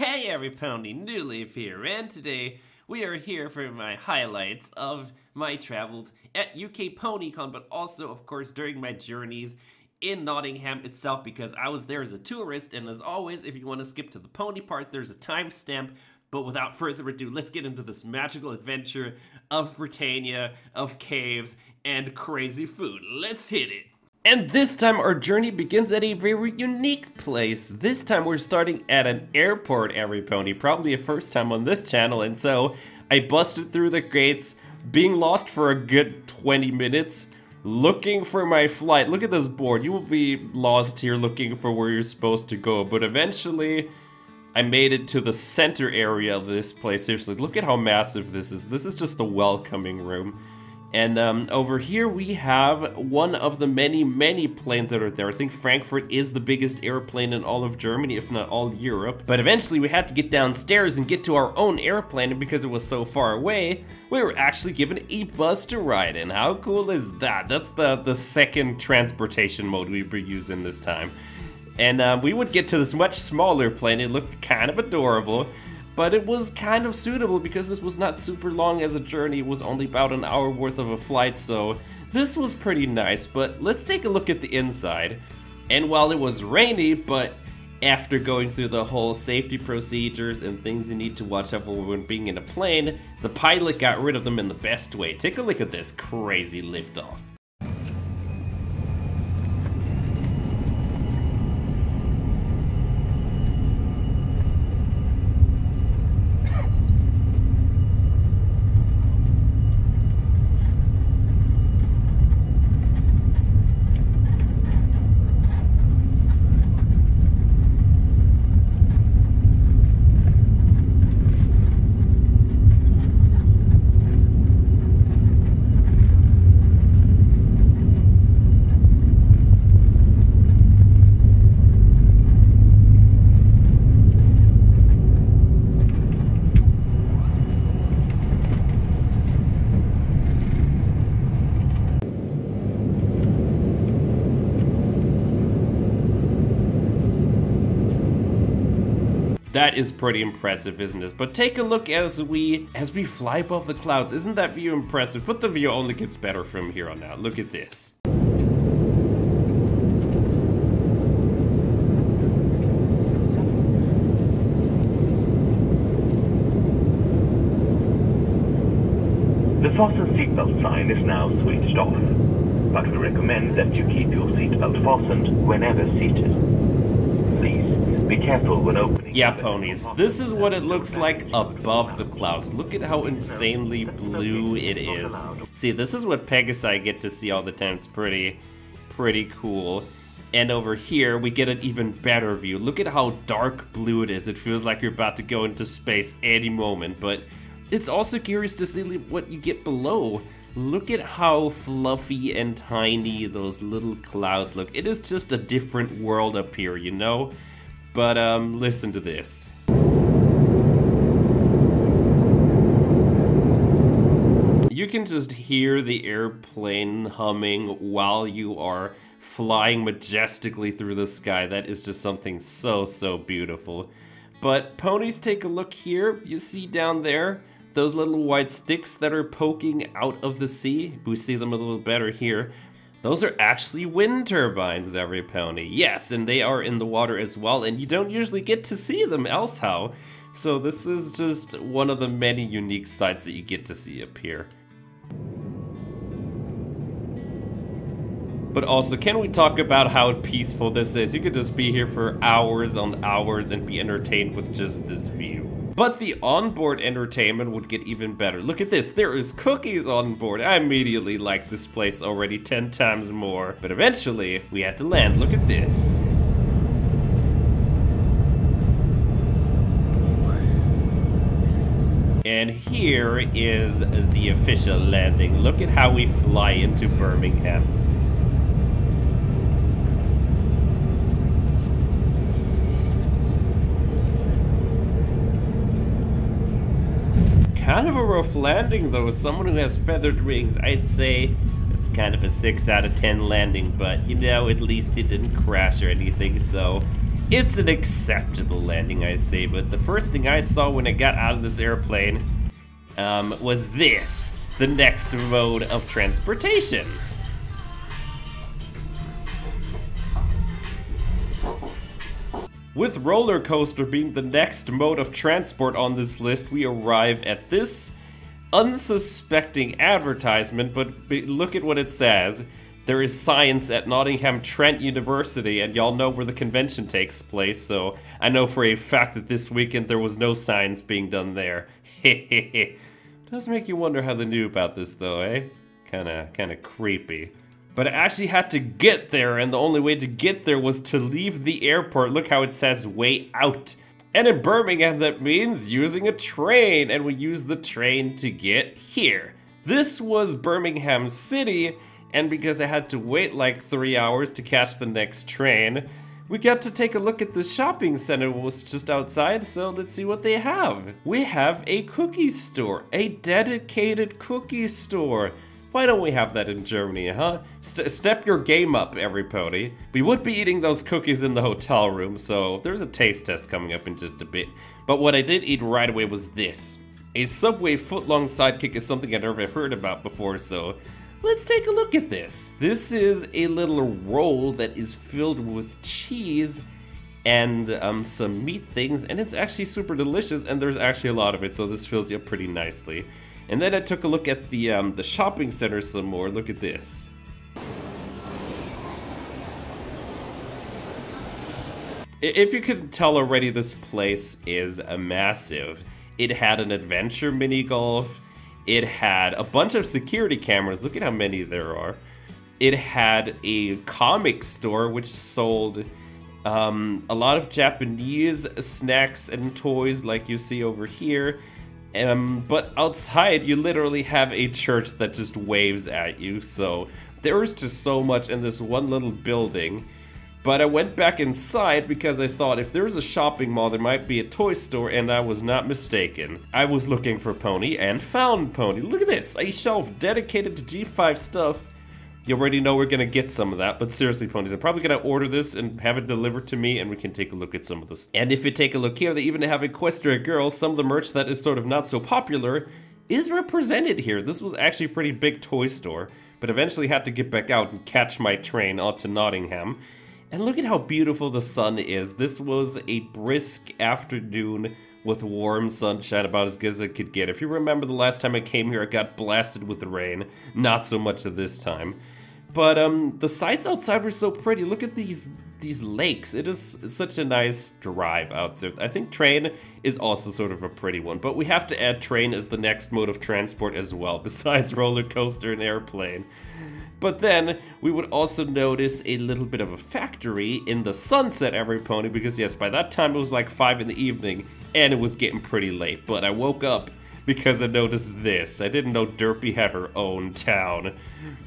Hey everybody, New Leaf here, and today we are here for my highlights of my travels at UK PonyCon, but also, of course, during my journeys in Nottingham itself because I was there as a tourist, and as always, if you want to skip to the pony part, there's a timestamp. But without further ado, let's get into this magical adventure of Britannia, of caves, and crazy food. Let's hit it! And this time our journey begins at a very unique place. This time we're starting at an airport, every pony. Probably a first time on this channel, and so I busted through the gates, being lost for a good 20 minutes, looking for my flight. Look at this board. You will be lost here looking for where you're supposed to go, but eventually I made it to the center area of this place. Seriously, look at how massive this is. This is just the welcoming room. And um, over here we have one of the many, many planes that are there. I think Frankfurt is the biggest airplane in all of Germany, if not all Europe. But eventually we had to get downstairs and get to our own airplane, and because it was so far away, we were actually given a bus to ride in. How cool is that? That's the, the second transportation mode we were using this time. And uh, we would get to this much smaller plane. It looked kind of adorable but it was kind of suitable because this was not super long as a journey, it was only about an hour worth of a flight, so this was pretty nice, but let's take a look at the inside. And while it was rainy, but after going through the whole safety procedures and things you need to watch out for when being in a plane, the pilot got rid of them in the best way. Take a look at this crazy liftoff. That is pretty impressive, isn't it? But take a look as we as we fly above the clouds. Isn't that view impressive? But the view only gets better from here on out. Look at this. The fasten seatbelt sign is now switched off, but we recommend that you keep your seatbelt fastened whenever seated. Careful when opening... Yeah, ponies, this is what it looks like above the clouds. Look at how insanely blue it is. See, this is what Pegasi get to see all the time. It's pretty, pretty cool. And over here, we get an even better view. Look at how dark blue it is. It feels like you're about to go into space any moment, but it's also curious to see what you get below. Look at how fluffy and tiny those little clouds look. It is just a different world up here, you know? But um, listen to this. You can just hear the airplane humming while you are flying majestically through the sky. That is just something so, so beautiful. But ponies, take a look here. You see down there, those little white sticks that are poking out of the sea. We see them a little better here. Those are actually wind turbines, every pony. Yes, and they are in the water as well, and you don't usually get to see them else how. So this is just one of the many unique sights that you get to see up here. But also, can we talk about how peaceful this is? You could just be here for hours on hours and be entertained with just this view. But the onboard entertainment would get even better. Look at this, there is cookies on board. I immediately like this place already 10 times more. But eventually, we had to land. Look at this. And here is the official landing. Look at how we fly into Birmingham. Kind of a rough landing though. Someone who has feathered wings, I'd say it's kind of a 6 out of 10 landing, but you know, at least it didn't crash or anything, so It's an acceptable landing, I say, but the first thing I saw when I got out of this airplane um, was this, the next mode of transportation. With roller coaster being the next mode of transport on this list, we arrive at this unsuspecting advertisement, but look at what it says. There is science at Nottingham Trent University, and y'all know where the convention takes place, so I know for a fact that this weekend there was no science being done there. Does make you wonder how they knew about this, though, eh? Kinda, kinda creepy. But I actually had to get there, and the only way to get there was to leave the airport. Look how it says way out. And in Birmingham, that means using a train, and we use the train to get here. This was Birmingham City, and because I had to wait like three hours to catch the next train, we got to take a look at the shopping center was just outside, so let's see what they have. We have a cookie store, a dedicated cookie store. Why don't we have that in Germany, huh? St step your game up, everybody. We would be eating those cookies in the hotel room, so there's a taste test coming up in just a bit. But what I did eat right away was this. A Subway foot-long sidekick is something I'd never heard about before, so let's take a look at this. This is a little roll that is filled with cheese and um, some meat things, and it's actually super delicious, and there's actually a lot of it, so this fills you up pretty nicely. And then I took a look at the, um, the shopping center some more. Look at this. If you can tell already, this place is massive. It had an adventure mini golf. It had a bunch of security cameras. Look at how many there are. It had a comic store which sold um, a lot of Japanese snacks and toys like you see over here. Um, but outside, you literally have a church that just waves at you, so there is just so much in this one little building. But I went back inside because I thought if there's a shopping mall, there might be a toy store, and I was not mistaken. I was looking for Pony and found Pony. Look at this, a shelf dedicated to G5 stuff you already know we're gonna get some of that, but seriously, ponies, I'm probably gonna order this and have it delivered to me, and we can take a look at some of this. And if you take a look here, they even have Equestria Girls. Some of the merch that is sort of not so popular is represented here. This was actually a pretty big toy store, but eventually had to get back out and catch my train out to Nottingham. And look at how beautiful the sun is. This was a brisk afternoon with warm sunshine about as good as it could get. If you remember the last time I came here, I got blasted with the rain. Not so much of this time. But um, the sights outside were so pretty. Look at these these lakes. It is such a nice drive out there. I think train is also sort of a pretty one, but we have to add train as the next mode of transport as well, besides roller coaster and airplane. But then we would also notice a little bit of a factory in the sunset every pony because yes, by that time it was like 5 in the evening and it was getting pretty late. But I woke up because I noticed this. I didn't know Derpy had her own town.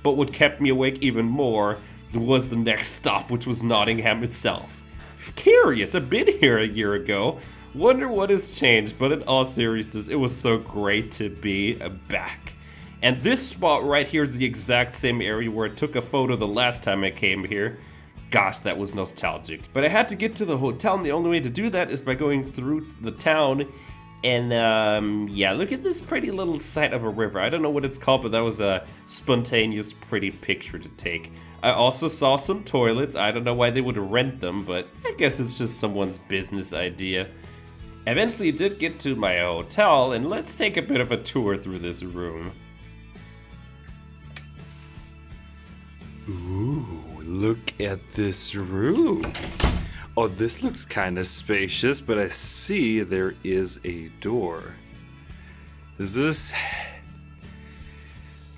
But what kept me awake even more was the next stop, which was Nottingham itself. Curious, I've been here a year ago. Wonder what has changed, but in all seriousness, it was so great to be back. And this spot right here is the exact same area where I took a photo the last time I came here. Gosh, that was nostalgic. But I had to get to the hotel, and the only way to do that is by going through the town. And um, yeah, look at this pretty little sight of a river. I don't know what it's called, but that was a spontaneous, pretty picture to take. I also saw some toilets. I don't know why they would rent them, but I guess it's just someone's business idea. Eventually did get to my hotel, and let's take a bit of a tour through this room. Ooh, look at this room. Oh, this looks kind of spacious, but I see there is a door. Is this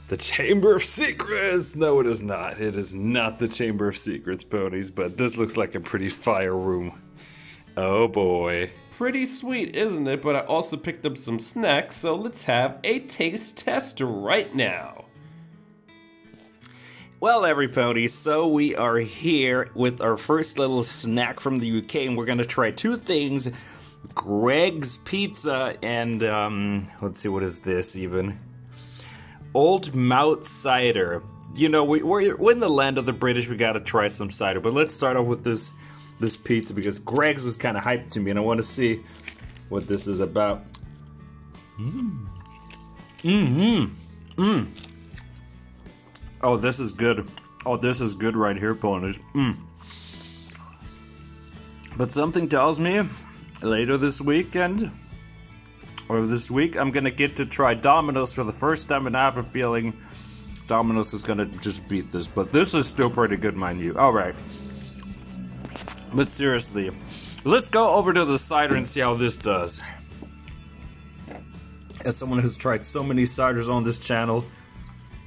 the Chamber of Secrets? No, it is not. It is not the Chamber of Secrets, ponies, but this looks like a pretty fire room. Oh boy. Pretty sweet, isn't it? But I also picked up some snacks, so let's have a taste test right now. Well, everybody, so we are here with our first little snack from the UK, and we're gonna try two things Greggs Pizza and, um, let's see, what is this even? Old Mout Cider. You know, we, we're, we're in the land of the British, we gotta try some cider, but let's start off with this this pizza because Greggs was kind of hyped to me, and I want to see what this is about. Mmm. Mmm. Mmm. Oh, this is good. Oh, this is good right here, ponies. Mmm. But something tells me later this weekend or this week, I'm gonna get to try Domino's for the first time, and I have a feeling Domino's is gonna just beat this. But this is still pretty good, mind you. All right. But seriously, let's go over to the cider and see how this does. As someone who's tried so many ciders on this channel,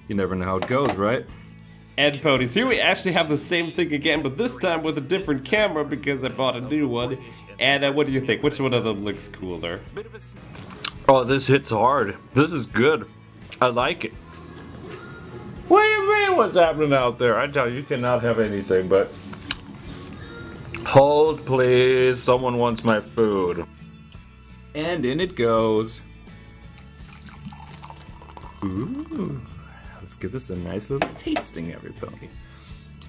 you never know how it goes, right? And ponies, here we actually have the same thing again, but this time with a different camera because I bought a new one. And uh, what do you think? Which one of them looks cooler? Oh, this hits hard. This is good. I like it. What do you mean what's happening out there? I tell you, you cannot have anything but... Hold, please. Someone wants my food. And in it goes. Ooh. Give this a nice little tasting, everybody.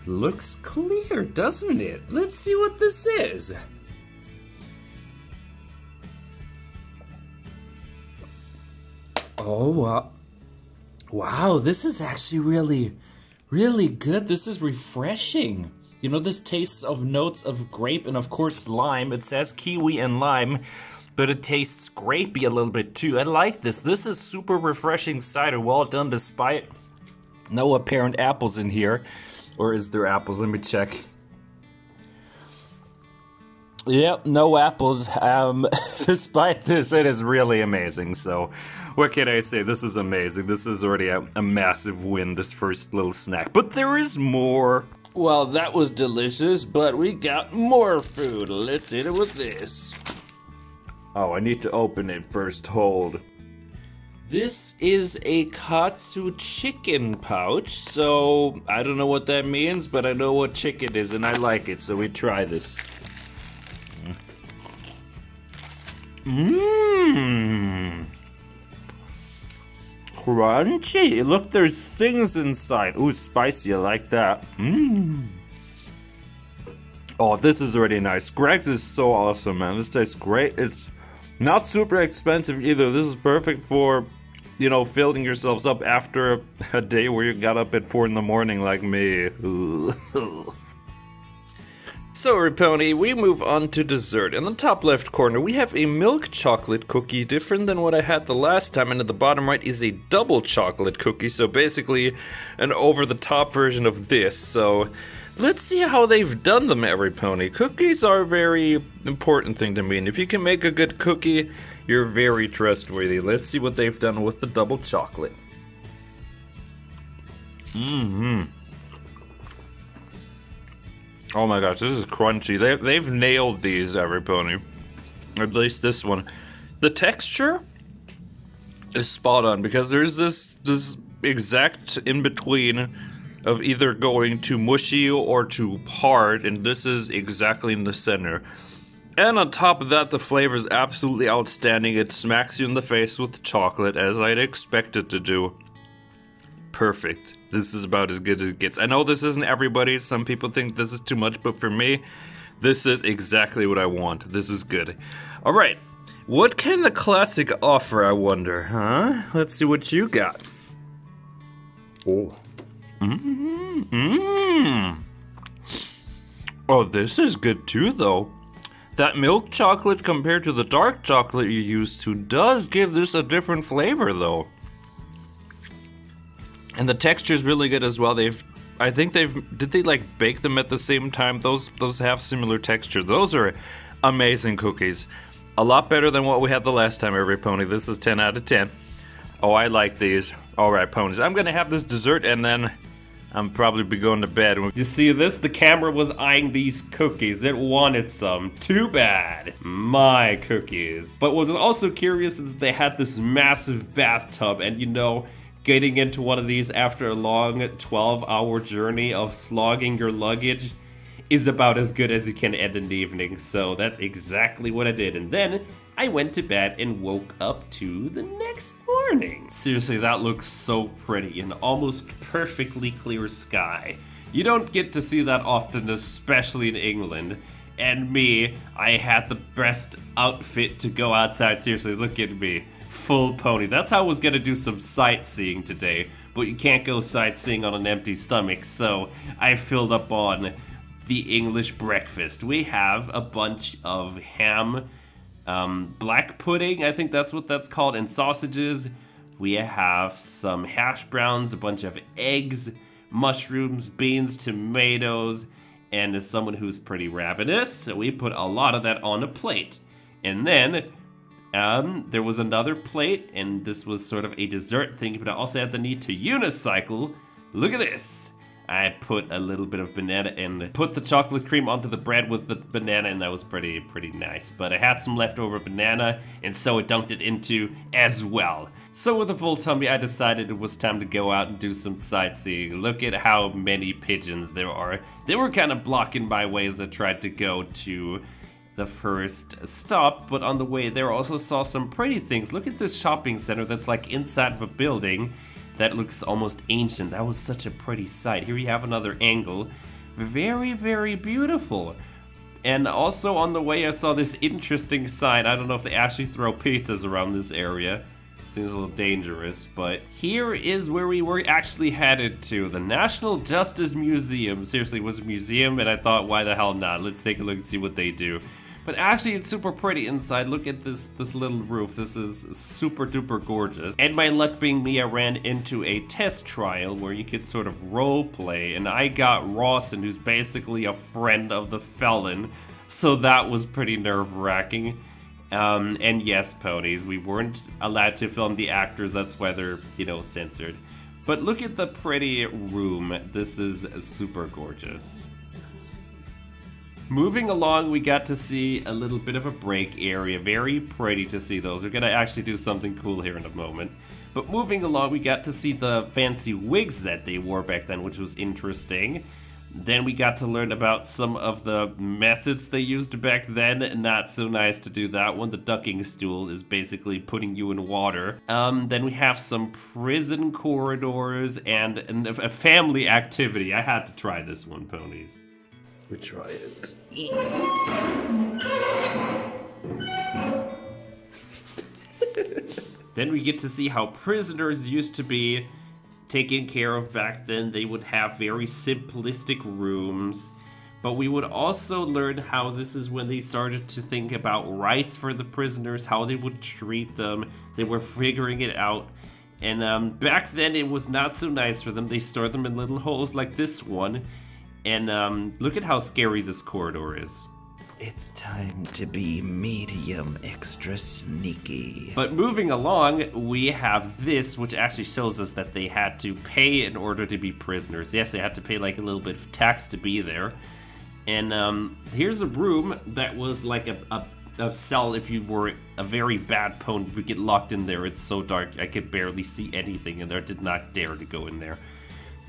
Looks clear, doesn't it? Let's see what this is. Oh, wow. Wow, this is actually really, really good. This is refreshing. You know, this tastes of notes of grape and, of course, lime. It says kiwi and lime, but it tastes grapey a little bit too. I like this. This is super refreshing cider. Well done, despite no apparent apples in here. Or is there apples? Let me check. Yep, no apples. Um, despite this, it is really amazing. So, what can I say? This is amazing. This is already a, a massive win, this first little snack. But there is more. Well, that was delicious, but we got more food. Let's eat it with this. Oh, I need to open it first. Hold. This is a Katsu chicken pouch, so I don't know what that means, but I know what chicken is and I like it, so we try this. Mmm. Crunchy. Look, there's things inside. Ooh, spicy. I like that. Mmm. Oh, this is already nice. Greggs is so awesome, man. This tastes great. It's not super expensive either. This is perfect for, you know, filling yourselves up after a day where you got up at 4 in the morning like me. So, Riponi, we move on to dessert. In the top left corner, we have a milk chocolate cookie, different than what I had the last time, and at the bottom right is a double chocolate cookie, so basically an over the top version of this. So, let's see how they've done them, Everypony. Cookies are a very important thing to me, and if you can make a good cookie, you're very trustworthy. Let's see what they've done with the double chocolate. Mmm. -hmm. Oh my gosh, this is crunchy. They, they've nailed these, Everypony. At least this one. The texture is spot on because there's this this exact in between of either going too mushy or too hard, and this is exactly in the center. And on top of that, the flavor is absolutely outstanding. It smacks you in the face with chocolate, as I'd expect it to do. Perfect. This is about as good as it gets. I know this isn't everybody's. Some people think this is too much, but for me, this is exactly what I want. This is good. All right. What can the classic offer, I wonder, huh? Let's see what you got. Oh. Mmm. Mmm. Oh, this is good too, though. That milk chocolate compared to the dark chocolate you used to does give this a different flavor, though and the texture is really good as well. They've, I think they've, did they like bake them at the same time? Those those have similar texture. Those are amazing cookies. A lot better than what we had the last time, every pony. This is 10 out of 10. Oh, I like these. All right, ponies. I'm gonna have this dessert and then I'm probably be going to bed. You see this? The camera was eyeing these cookies. It wanted some. Too bad. My cookies. But what was also curious is they had this massive bathtub and you know, getting into one of these after a long 12 hour journey of slogging your luggage is about as good as you can end an evening. So that's exactly what I did. And then I went to bed and woke up to the next morning. Seriously, that looks so pretty. An almost perfectly clear sky. You don't get to see that often, especially in England. And me, I had the best outfit to go outside. Seriously, look at me. Full pony. That's how I was gonna do some sightseeing today. But you can't go sightseeing on an empty stomach, so I filled up on the English breakfast. We have a bunch of ham, um, black pudding, I think that's what that's called, and sausages. We have some hash browns, a bunch of eggs, mushrooms, beans, tomatoes, and as someone who's pretty ravenous, so we put a lot of that on a plate. And then um, there was another plate, and this was sort of a dessert thing, but I also had the need to unicycle. Look at this. I put a little bit of banana and put the chocolate cream onto the bread with the banana, and that was pretty, pretty nice. But I had some leftover banana, and so I dunked it into as well. So with a full tummy, I decided it was time to go out and do some sightseeing. Look at how many pigeons there are. They were kind of blocking my way as I tried to go to the first stop, but on the way there I also saw some pretty things. Look at this shopping center that's like inside of a building that looks almost ancient. That was such a pretty sight. Here we have another angle. Very, very beautiful. And also on the way I saw this interesting sign. I don't know if they actually throw pizzas around this area. Seems a little dangerous, but here is where we were actually headed to. The National Justice Museum. Seriously, it was a museum and I thought, why the hell not? Let's take a look and see what they do. But actually, it's super pretty inside. Look at this this little roof. This is super duper gorgeous. And my luck being me, I ran into a test trial where you could sort of role play, and I got Rawson, who's basically a friend of the felon. So that was pretty nerve wracking. Um, and yes, ponies, we weren't allowed to film the actors. That's why they're, you know, censored. But look at the pretty room. This is super gorgeous. Moving along, we got to see a little bit of a break area. Very pretty to see those. We're gonna actually do something cool here in a moment. But moving along, we got to see the fancy wigs that they wore back then, which was interesting. Then we got to learn about some of the methods they used back then. Not so nice to do that one. The ducking stool is basically putting you in water. Um, then we have some prison corridors and, and a family activity. I had to try this one, ponies. We try it. Then we get to see how prisoners used to be taken care of back then. They would have very simplistic rooms. But we would also learn how this is when they started to think about rights for the prisoners, how they would treat them. They were figuring it out. And um, back then, it was not so nice for them. They stored them in little holes like this one. And um, look at how scary this corridor is. It's time to be medium extra sneaky. But moving along, we have this, which actually shows us that they had to pay in order to be prisoners. Yes, they had to pay like a little bit of tax to be there. And um, here's a room that was like a, a, a cell if you were a very bad pony. You would get locked in there. It's so dark, I could barely see anything in there. Did not dare to go in there.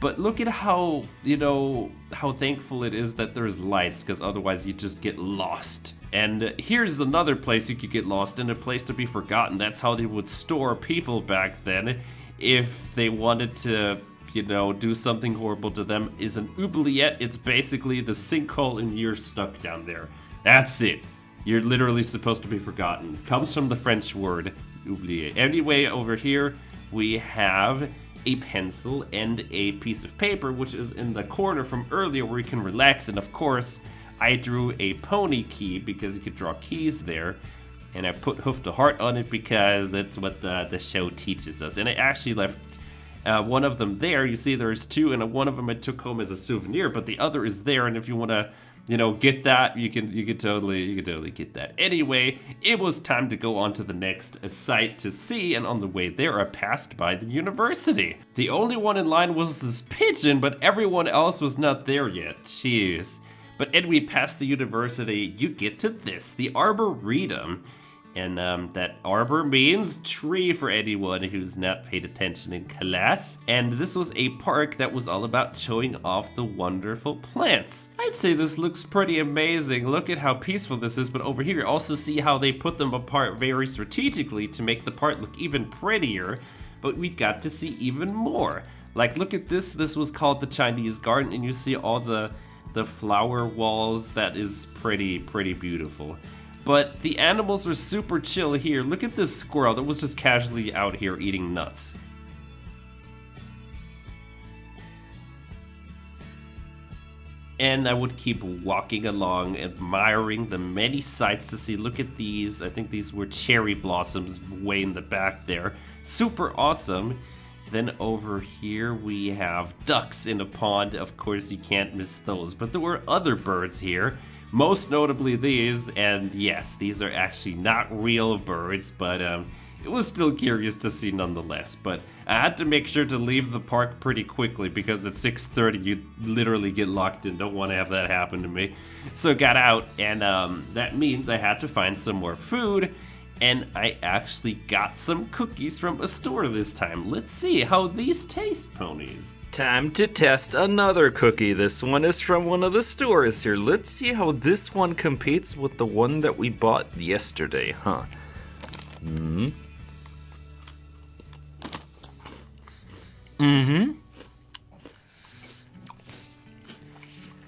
But look at how, you know, how thankful it is that there's lights, because otherwise you just get lost. And here's another place you could get lost in, a place to be forgotten. That's how they would store people back then if they wanted to, you know, do something horrible to them. Is an oubliette. It's basically the sinkhole and you're stuck down there. That's it. You're literally supposed to be forgotten. Comes from the French word oubliette. Anyway, over here we have a pencil and a piece of paper, which is in the corner from earlier where you can relax. And of course, I drew a pony key because you could draw keys there. And I put hoof to heart on it because that's what the, the show teaches us. And I actually left uh, one of them there. You see, there's two, and one of them I took home as a souvenir, but the other is there. And if you want to you know, get that. You can you can totally you can totally get that. Anyway, it was time to go on to the next site to see, and on the way there, I passed by the university. The only one in line was this pigeon, but everyone else was not there yet. Jeez. But as we pass the university, you get to this, the Arboretum. And um, that arbor means tree for anyone who's not paid attention in class. And this was a park that was all about showing off the wonderful plants. I'd say this looks pretty amazing. Look at how peaceful this is, but over here you also see how they put them apart very strategically to make the part look even prettier. But we got to see even more. Like, look at this. This was called the Chinese Garden, and you see all the the flower walls. That is pretty, pretty beautiful. But the animals are super chill here. Look at this squirrel that was just casually out here eating nuts. and I would keep walking along, admiring the many sights to see. Look at these. I think these were cherry blossoms way in the back there. Super awesome. Then over here we have ducks in a pond. Of course, you can't miss those. But there were other birds here. Most notably these, and yes, these are actually not real birds, but um, it was still curious to see nonetheless. But I had to make sure to leave the park pretty quickly because at 6.30 you literally get locked in. Don't want to have that happen to me. So got out and um, that means I had to find some more food and I actually got some cookies from a store this time. Let's see how these taste, ponies. Time to test another cookie. This one is from one of the stores here. Let's see how this one competes with the one that we bought yesterday, huh? Hmm. Mm-hmm.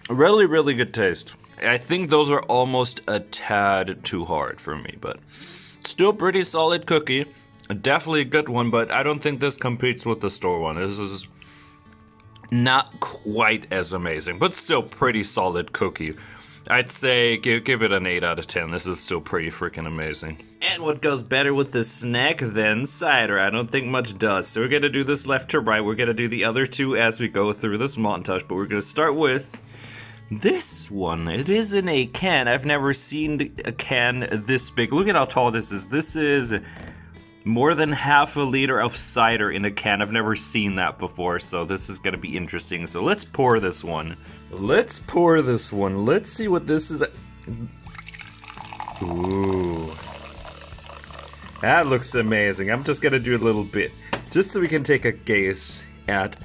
Really, really good taste. I think those are almost a tad too hard for me, but still pretty solid cookie. Definitely a good one, but I don't think this competes with the store one. This is not quite as amazing, but still pretty solid cookie. I'd say give, give it an 8 out of 10. This is still pretty freaking amazing. And what goes better with the snack than cider? I don't think much does. So we're gonna do this left to right. We're gonna do the other two as we go through this montage, but we're gonna start with this one. It is in a can. I've never seen a can this big. Look at how tall this is. This is more than half a liter of cider in a can. I've never seen that before, so this is gonna be interesting. So let's pour this one. Let's pour this one. Let's see what this is. Ooh. That looks amazing. I'm just gonna do a little bit, just so we can take a gaze at.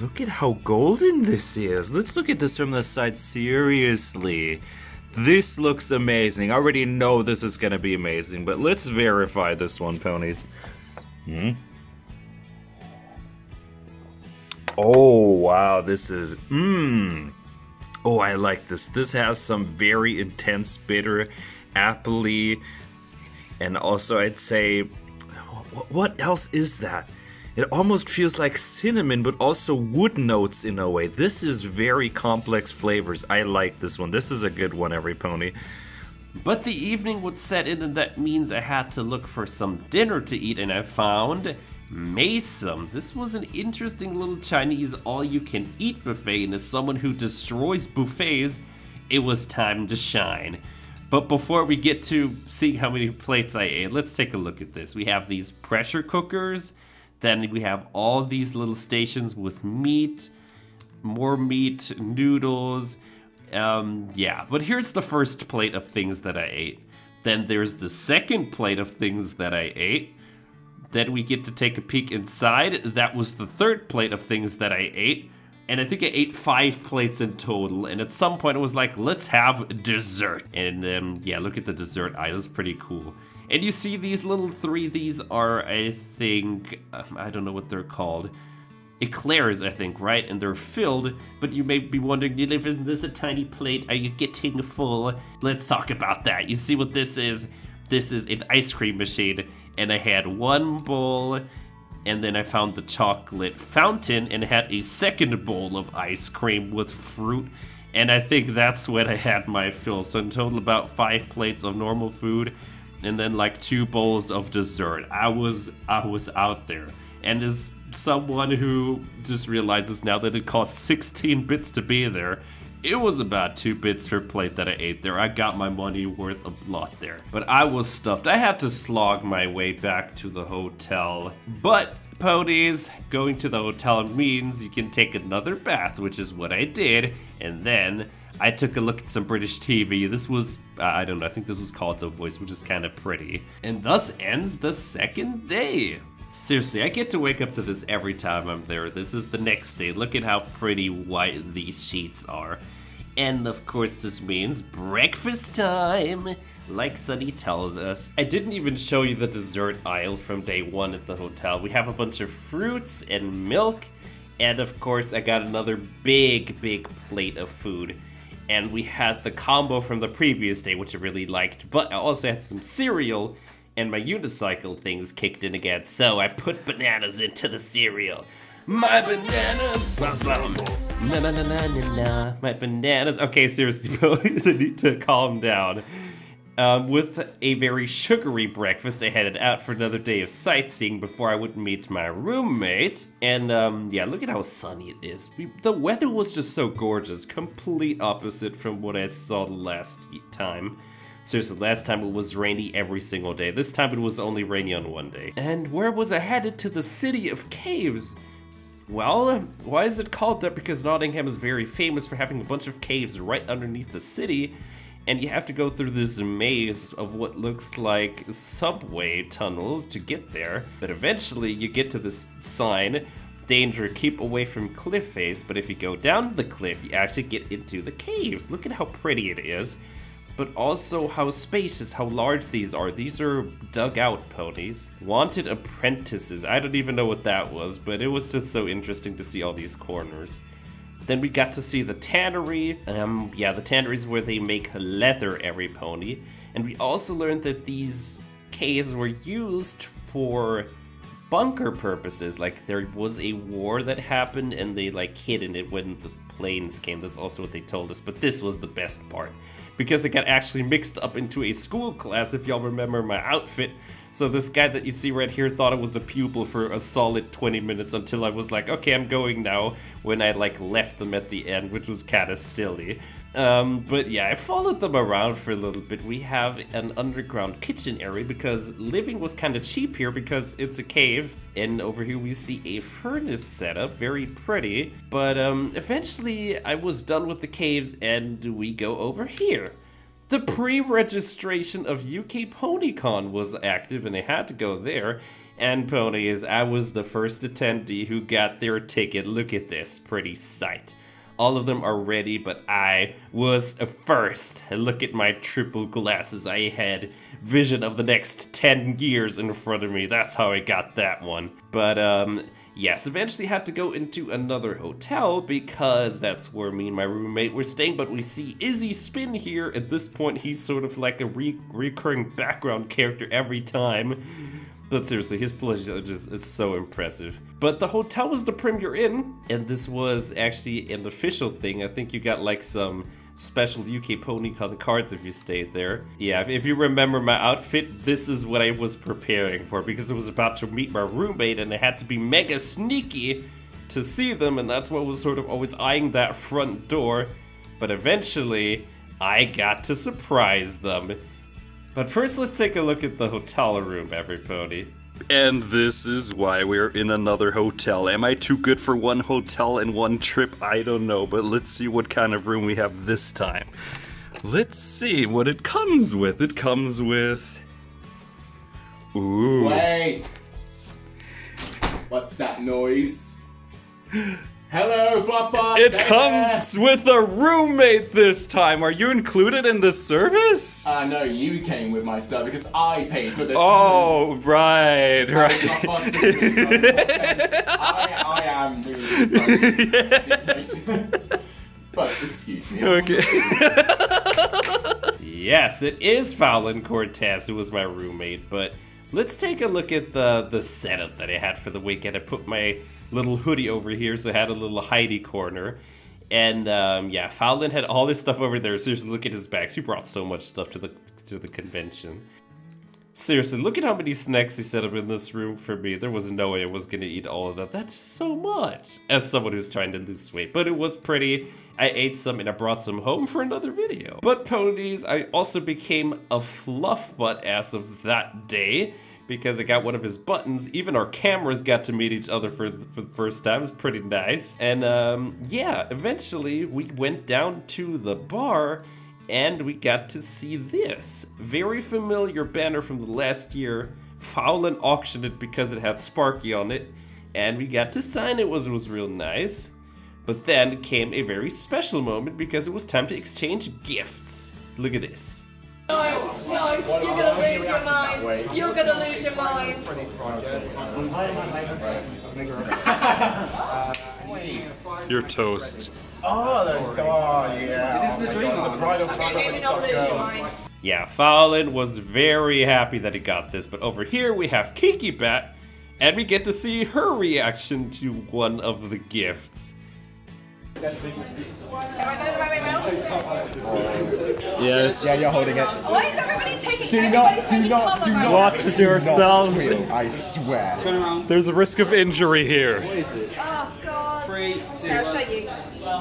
Look at how golden this is. Let's look at this from the side. Seriously. This looks amazing. I already know this is gonna be amazing, but let's verify this one, ponies. Hmm? Oh, wow, this is. Mmm. Oh, I like this. This has some very intense bitter, appley, and also I'd say, what else is that? It almost feels like cinnamon, but also wood notes in a way. This is very complex flavors. I like this one. This is a good one, every pony. But the evening would set in, and that means I had to look for some dinner to eat, and I found Mesum. This was an interesting little Chinese all-you-can-eat buffet, and as someone who destroys buffets, it was time to shine. But before we get to seeing how many plates I ate, let's take a look at this. We have these pressure cookers, then we have all these little stations with meat, more meat, noodles, um, yeah. But here's the first plate of things that I ate. Then there's the second plate of things that I ate. Then we get to take a peek inside. That was the third plate of things that I ate and I think I ate five plates in total. And at some point, it was like, let's have dessert. And um, yeah, look at the dessert aisle; it's pretty cool. And you see these little three. These are, I think, um, I don't know what they're called. Eclairs, I think, right? And they're filled, but you may be wondering, isn't this a tiny plate? Are you getting full? Let's talk about that. You see what this is? This is an ice cream machine, and I had one bowl and then I found the chocolate fountain and had a second bowl of ice cream with fruit. And I think that's when I had my fill. So in total, about five plates of normal food, and then like two bowls of dessert. I was I was out there, and as someone who just realizes now that it costs 16 bits to be there, it was about two bits per plate that I ate there. I got my money worth a lot there. But I was stuffed. I had to slog my way back to the hotel. But ponies, going to the hotel means you can take another bath, which is what I did. And then I took a look at some British TV. This was, uh, I don't know, I think this was called The Voice, which is kind of pretty. And thus ends the second day. Seriously, I get to wake up to this every time I'm there. This is the next day. Look at how pretty white these sheets are. And of course, this means breakfast time, like Sunny tells us. I didn't even show you the dessert aisle from day one at the hotel. We have a bunch of fruits and milk And of course, I got another big, big plate of food. And we had the combo from the previous day, which I really liked. But I also had some cereal, and my unicycle things kicked in again. So I put bananas into the cereal. My bananas! Na, na, na, na, na, na. My bananas. Okay, seriously, I need to calm down. Um, with a very sugary breakfast, I headed out for another day of sightseeing before I would meet my roommate. And um, yeah, look at how sunny it is. We, the weather was just so gorgeous, complete opposite from what I saw the last time. Seriously, last time it was rainy every single day. This time it was only rainy on one day. And where was I headed? To the City of Caves. Well, why is it called that? Because Nottingham is very famous for having a bunch of caves right underneath the city and you have to go through this maze of what looks like subway tunnels to get there. But eventually you get to this sign, danger, keep away from cliff face, but if you go down the cliff, you actually get into the caves. Look at how pretty it is, but also how spacious, how large these are. These are dugout ponies. Wanted apprentices, I don't even know what that was, but it was just so interesting to see all these corners. Then we got to see the tannery. Um, yeah, the tannery is where they make leather every pony. And we also learned that these caves were used for bunker purposes. Like there was a war that happened and they like hid in it when the planes came. That's also what they told us. But this was the best part because it got actually mixed up into a school class if y'all remember my outfit. So this guy that you see right here thought I was a pupil for a solid 20 minutes until I was like, okay, I'm going now, when I like left them at the end, which was kind of silly. Um, but yeah, I followed them around for a little bit. We have an underground kitchen area because living was kind of cheap here because it's a cave. And over here we see a furnace setup, very pretty. But um, eventually I was done with the caves and we go over here. The pre-registration of UK PonyCon was active and they had to go there. And ponies, I was the first attendee who got their ticket. Look at this pretty sight. All of them are ready, but I was first. Look at my triple glasses. I had vision of the next 10 years in front of me. That's how I got that one. But, um, Yes, eventually had to go into another hotel because that's where me and my roommate were staying, but we see Izzy Spin here. At this point, he's sort of like a re recurring background character every time. But seriously, his plush just is so impressive. But the hotel was the Premier Inn, and this was actually an official thing. I think you got like some special UK PonyCon cards if you stayed there. Yeah, if you remember my outfit, this is what I was preparing for because I was about to meet my roommate and I had to be mega sneaky to see them and that's what was sort of always eyeing that front door. But eventually, I got to surprise them. But first, let's take a look at the hotel room, everybody. And this is why we're in another hotel. Am I too good for one hotel and one trip? I don't know, but let's see what kind of room we have this time. Let's see what it comes with. It comes with. Ooh. Wait! What's that noise? Hello, Flopbox! It Hey comes with a roommate this time. Are you included in this service? there. Uh, no, you came with my stuff because I paid for this. Oh, right, room. right. Flopbox is really fun. I, I am really sorry. but excuse me. Okay. Yes, it is Fallon Cortez who was my roommate, but let's take a look at the, the setup that I had for the weekend. I put my little hoodie over here, so I had a little Heidi corner. And um, yeah, Fallon had all this stuff over there. Seriously, look at his bags. He brought so much stuff to the to the convention. Seriously, look at how many snacks he set up in this room for me. There was no way I was gonna eat all of that. That's so much. As someone who's trying to lose weight, but it was pretty. I ate some and I brought some home for another video. But ponies, I also became a fluff butt ass of that day because I got one of his buttons. Even our cameras got to meet each other for, for the first time. It was pretty nice. And um, yeah, eventually we went down to the bar and we got to see this. Very familiar banner from the last year. Fowlin auctioned it because it had Sparky on it. And we got to sign it, was, was real nice. But then came a very special moment because it was time to exchange gifts. Look at this. No, no, you're gonna lose your mind. You're gonna lose your mind. You're toast. Oh, the, oh yeah. It is the dream. The bridal Okay, maybe not lose your mind. Yeah, Fallon was very happy that he got this, but over here we have Kiki Bat, and we get to see her reaction to one of the gifts. Am I going the right way round? Yeah, it's Yeah, you're holding it. Why is everybody taking? Do everybody's not, do not, do right not, now. Watch do yourselves. Not squeal, I swear. there's a risk of injury here. Oh God. Three, two, I'll show you.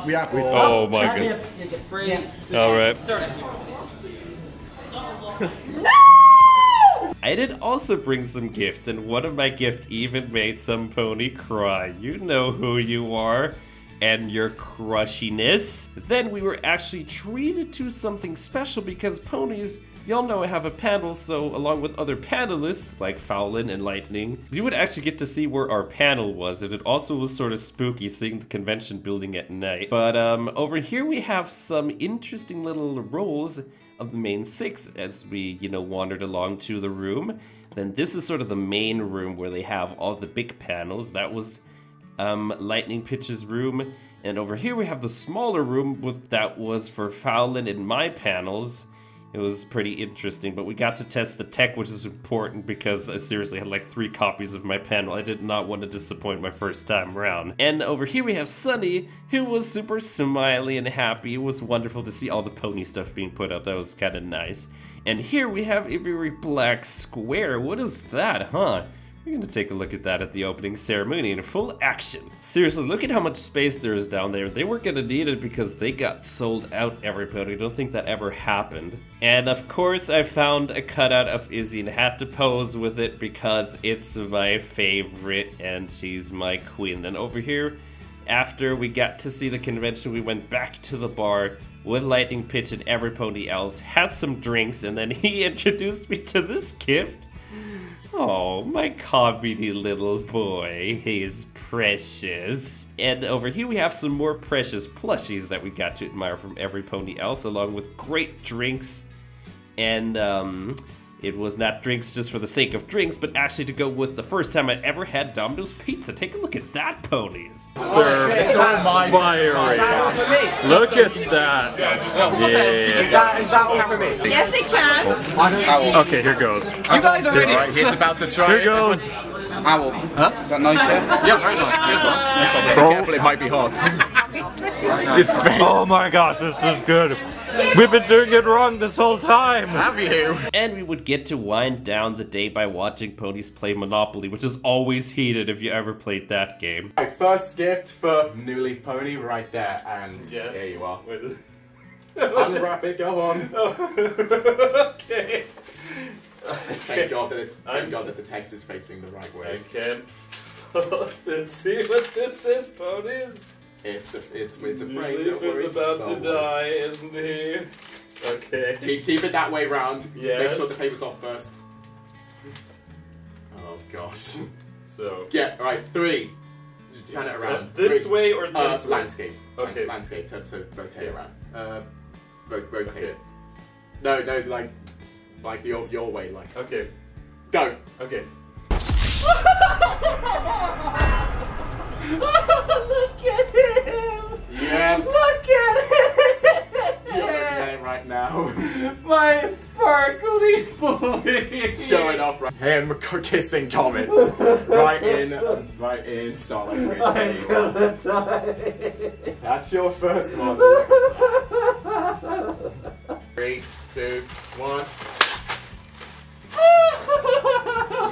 We have. We, Oh my god. All right. No! I did also bring some gifts, and one of my gifts even made some pony cry. You know who you are. And your crushiness. Then we were actually treated to something special because ponies, y'all know I have a panel, so along with other panelists like Fowlin and Lightning, you would actually get to see where our panel was, and it also was sort of spooky seeing the convention building at night. But um, over here we have some interesting little roles of the main six as we, you know, wandered along to the room. Then this is sort of the main room where they have all the big panels. That was um, Lightning Pitch's room. And over here we have the smaller room with that was for Fowlin and my panels. It was pretty interesting, but we got to test the tech, which is important because I seriously had like three copies of my panel. I did not want to disappoint my first time around. And over here we have Sunny, who was super smiley and happy. It was wonderful to see all the pony stuff being put up. That was kind of nice. And here we have a very black square. What is that, huh? We're gonna take a look at that at the opening ceremony in full action. Seriously, look at how much space there is down there. They weren't gonna need it because they got sold out everybody. I don't think that ever happened. And of course, I found a cutout of Izzy and had to pose with it because it's my favorite and she's my queen. And over here, after we got to see the convention, we went back to the bar with Lightning Pitch and everybody else, had some drinks, and then he introduced me to this gift. Oh, my comedy little boy. He's precious. And over here we have some more precious plushies that we got to admire from every pony else, along with great drinks. And um, it was not drinks just for the sake of drinks, but actually to go with the first time I ever had Domino's Pizza. Take a look at that, ponies. Serve oh, it's all mine. fiery. Look at that. Yeah. Is that all for me? Yes, it can. Okay, here goes. You guys are idiots. He's about to try. Here goes. Owl. Huh? Is that nice, yeah? Yeah, very nice. Cheers, man. Be careful, it might be hot. this face. Oh my gosh, this is good. We've been doing it wrong this whole time. Have you? And we would get to wind down the day by watching ponies play Monopoly, which is always heated if you ever played that game. My first gift for New Leaf Pony right there, and Yes. there you are. Unwrap it, go on. okay. Thank God that it's thank I'm God that the text is facing the right way. can. Let's see what this is, ponies. It's a, it's it's afraid. don't worry. Don't worry. die, isn't he? Okay. Keep, keep it that way round. Make Yes. sure the paper's off first. Oh gosh. So. Yeah, right, three. Turn it around. This Three. way or this Uh, way? landscape. Okay. Lands- Landscape. Turn, so rotate Okay. around. Uh, ro- rotate. Okay. No, no, like, like your your way, like. Okay. Go. Okay. Yeah. Look at him! Yeah. Look at it right now. My sparkly boy! Show it off right. Him kissing Comet. right in, right in Starlight Ridge. There. That's your first one. Three, two, one.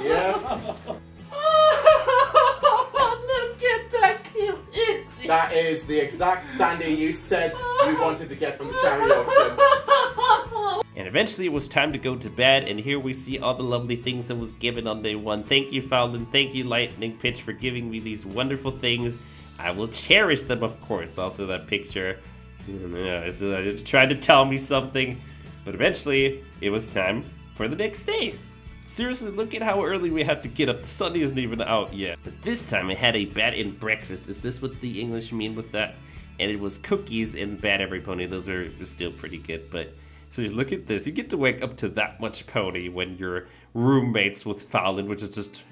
Yeah. That is the exact standee you said you wanted to get from the charity auction. And eventually it was time to go to bed, and here we see all the lovely things that was given on day one. Thank you, Fowlin. Thank you, Lightning Pitch, for giving me these wonderful things. I will cherish them, of course. Also, that picture. Yeah, it's uh, trying to tell me something. But eventually, it was time for the next day. Seriously, look at how early we had to get up. The sun isn't even out yet. But this time I had a bed and breakfast. Is this what the English mean with that? And it was cookies and bad every pony. Those are still pretty good, but So look at this. You get to wake up to that much pony when you're roommates with Fowlin, which is just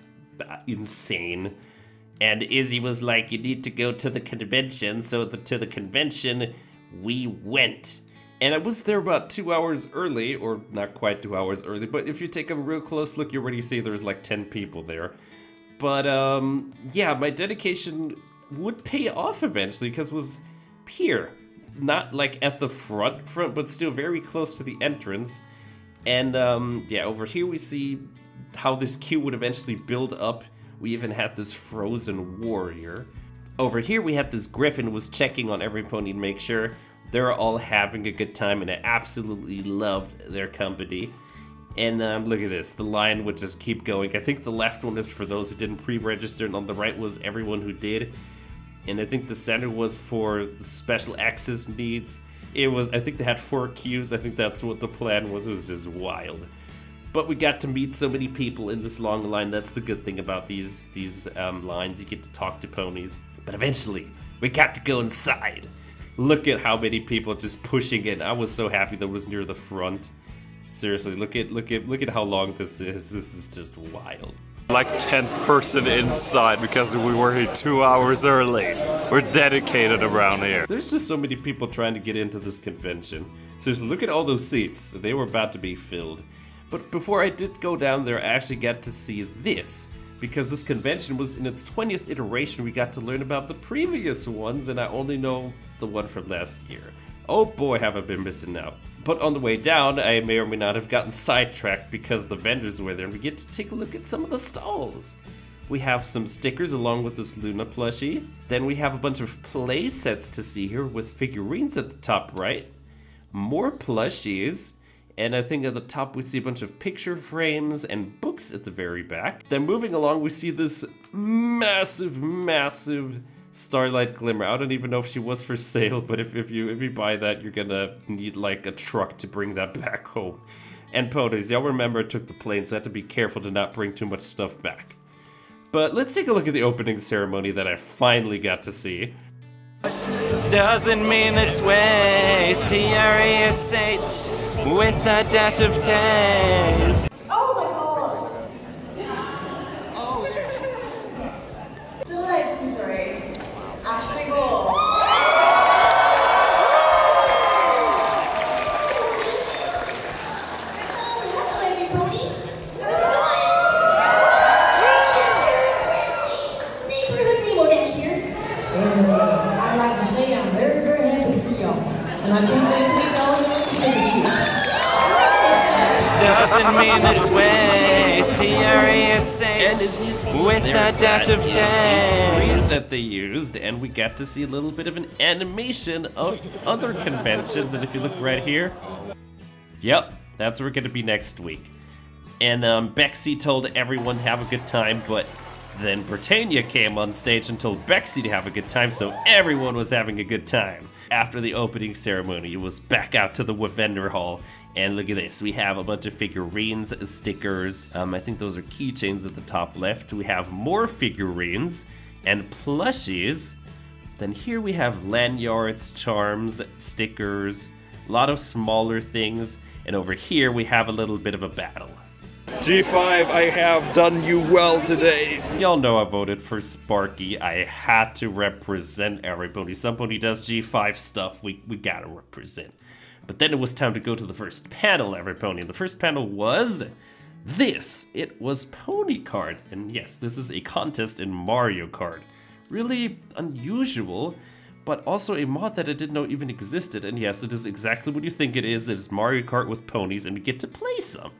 insane. And Izzy was like, "You need to go to the convention." So the, to the convention, we went. And I was there about two hours early, or not quite two hours early, but if you take a real close look, you already see there's like 10 people there. But um, yeah, my dedication would pay off eventually because was here. Not like at the front front, but still very close to the entrance. And um, yeah, over here we see how this queue would eventually build up. We even had this frozen warrior. Over here we had this griffin was checking on every pony to make sure they're all having a good time and I absolutely loved their company. And um, look at this, the line would just keep going. I think the left one is for those who didn't pre-register and on the right was everyone who did. And I think the center was for special access needs. It was, I think they had four queues. I think that's what the plan was. It was just wild. But we got to meet so many people in this long line. That's the good thing about these these um, lines. You get to talk to ponies. But eventually, we got to go inside look at how many people just pushing it. I was so happy that was near the front. Seriously, look at look at look at how long this is. This is just wild. Like 10th person inside because we were here two hours early. We're dedicated around here. There's just so many people trying to get into this convention. Seriously, look at all those seats. They were about to be filled. But before I did go down there, I actually got to see this because this convention was in its 20th iteration, we got to learn about the previous ones, and I only know the one from last year. Oh boy, have I been missing out. But on the way down, I may or may not have gotten sidetracked because the vendors were there, and we get to take a look at some of the stalls. We have some stickers along with this Luna plushie. Then we have a bunch of play sets to see here with figurines at the top right. More plushies, and I think at the top we see a bunch of picture frames and books at the very back. Then moving along we see this massive, massive Starlight Glimmer. I don't even know if she was for sale, but if, if you if you buy that, you're gonna need like a truck to bring that back home. And ponies, y'all remember I took the plane, so I had to be careful to not bring too much stuff back. But let's take a look at the opening ceremony that I finally got to see. Doesn't mean it's waste, T-R-E-S-H, with a dash of taste. Got to see a little bit of an animation of other conventions. And if you look right here, yep, that's where we're gonna be next week. And um, Bexy told everyone to have a good time, but then Britannia came on stage and told Bexy to have a good time, so everyone was having a good time. After the opening ceremony, it was back out to the vendor hall, and look at this. We have a bunch of figurines, stickers. Um, I think those are keychains at the top left. We have more figurines and plushies. Then here we have lanyards, charms, stickers, a lot of smaller things. And over here we have a little bit of a battle. G5, I have done you well today. Y'all know I voted for Sparky. I had to represent everybody. Somebody does G5 stuff, we, we gotta represent. But then it was time to go to the first panel, everybody. And the first panel was this. It was Pony Cart. And yes, this is a contest in Mario Kart. Really unusual, but also a mod that I didn't know even existed. And yes, it is exactly what you think it is. It is Mario Kart with ponies, and we get to play some.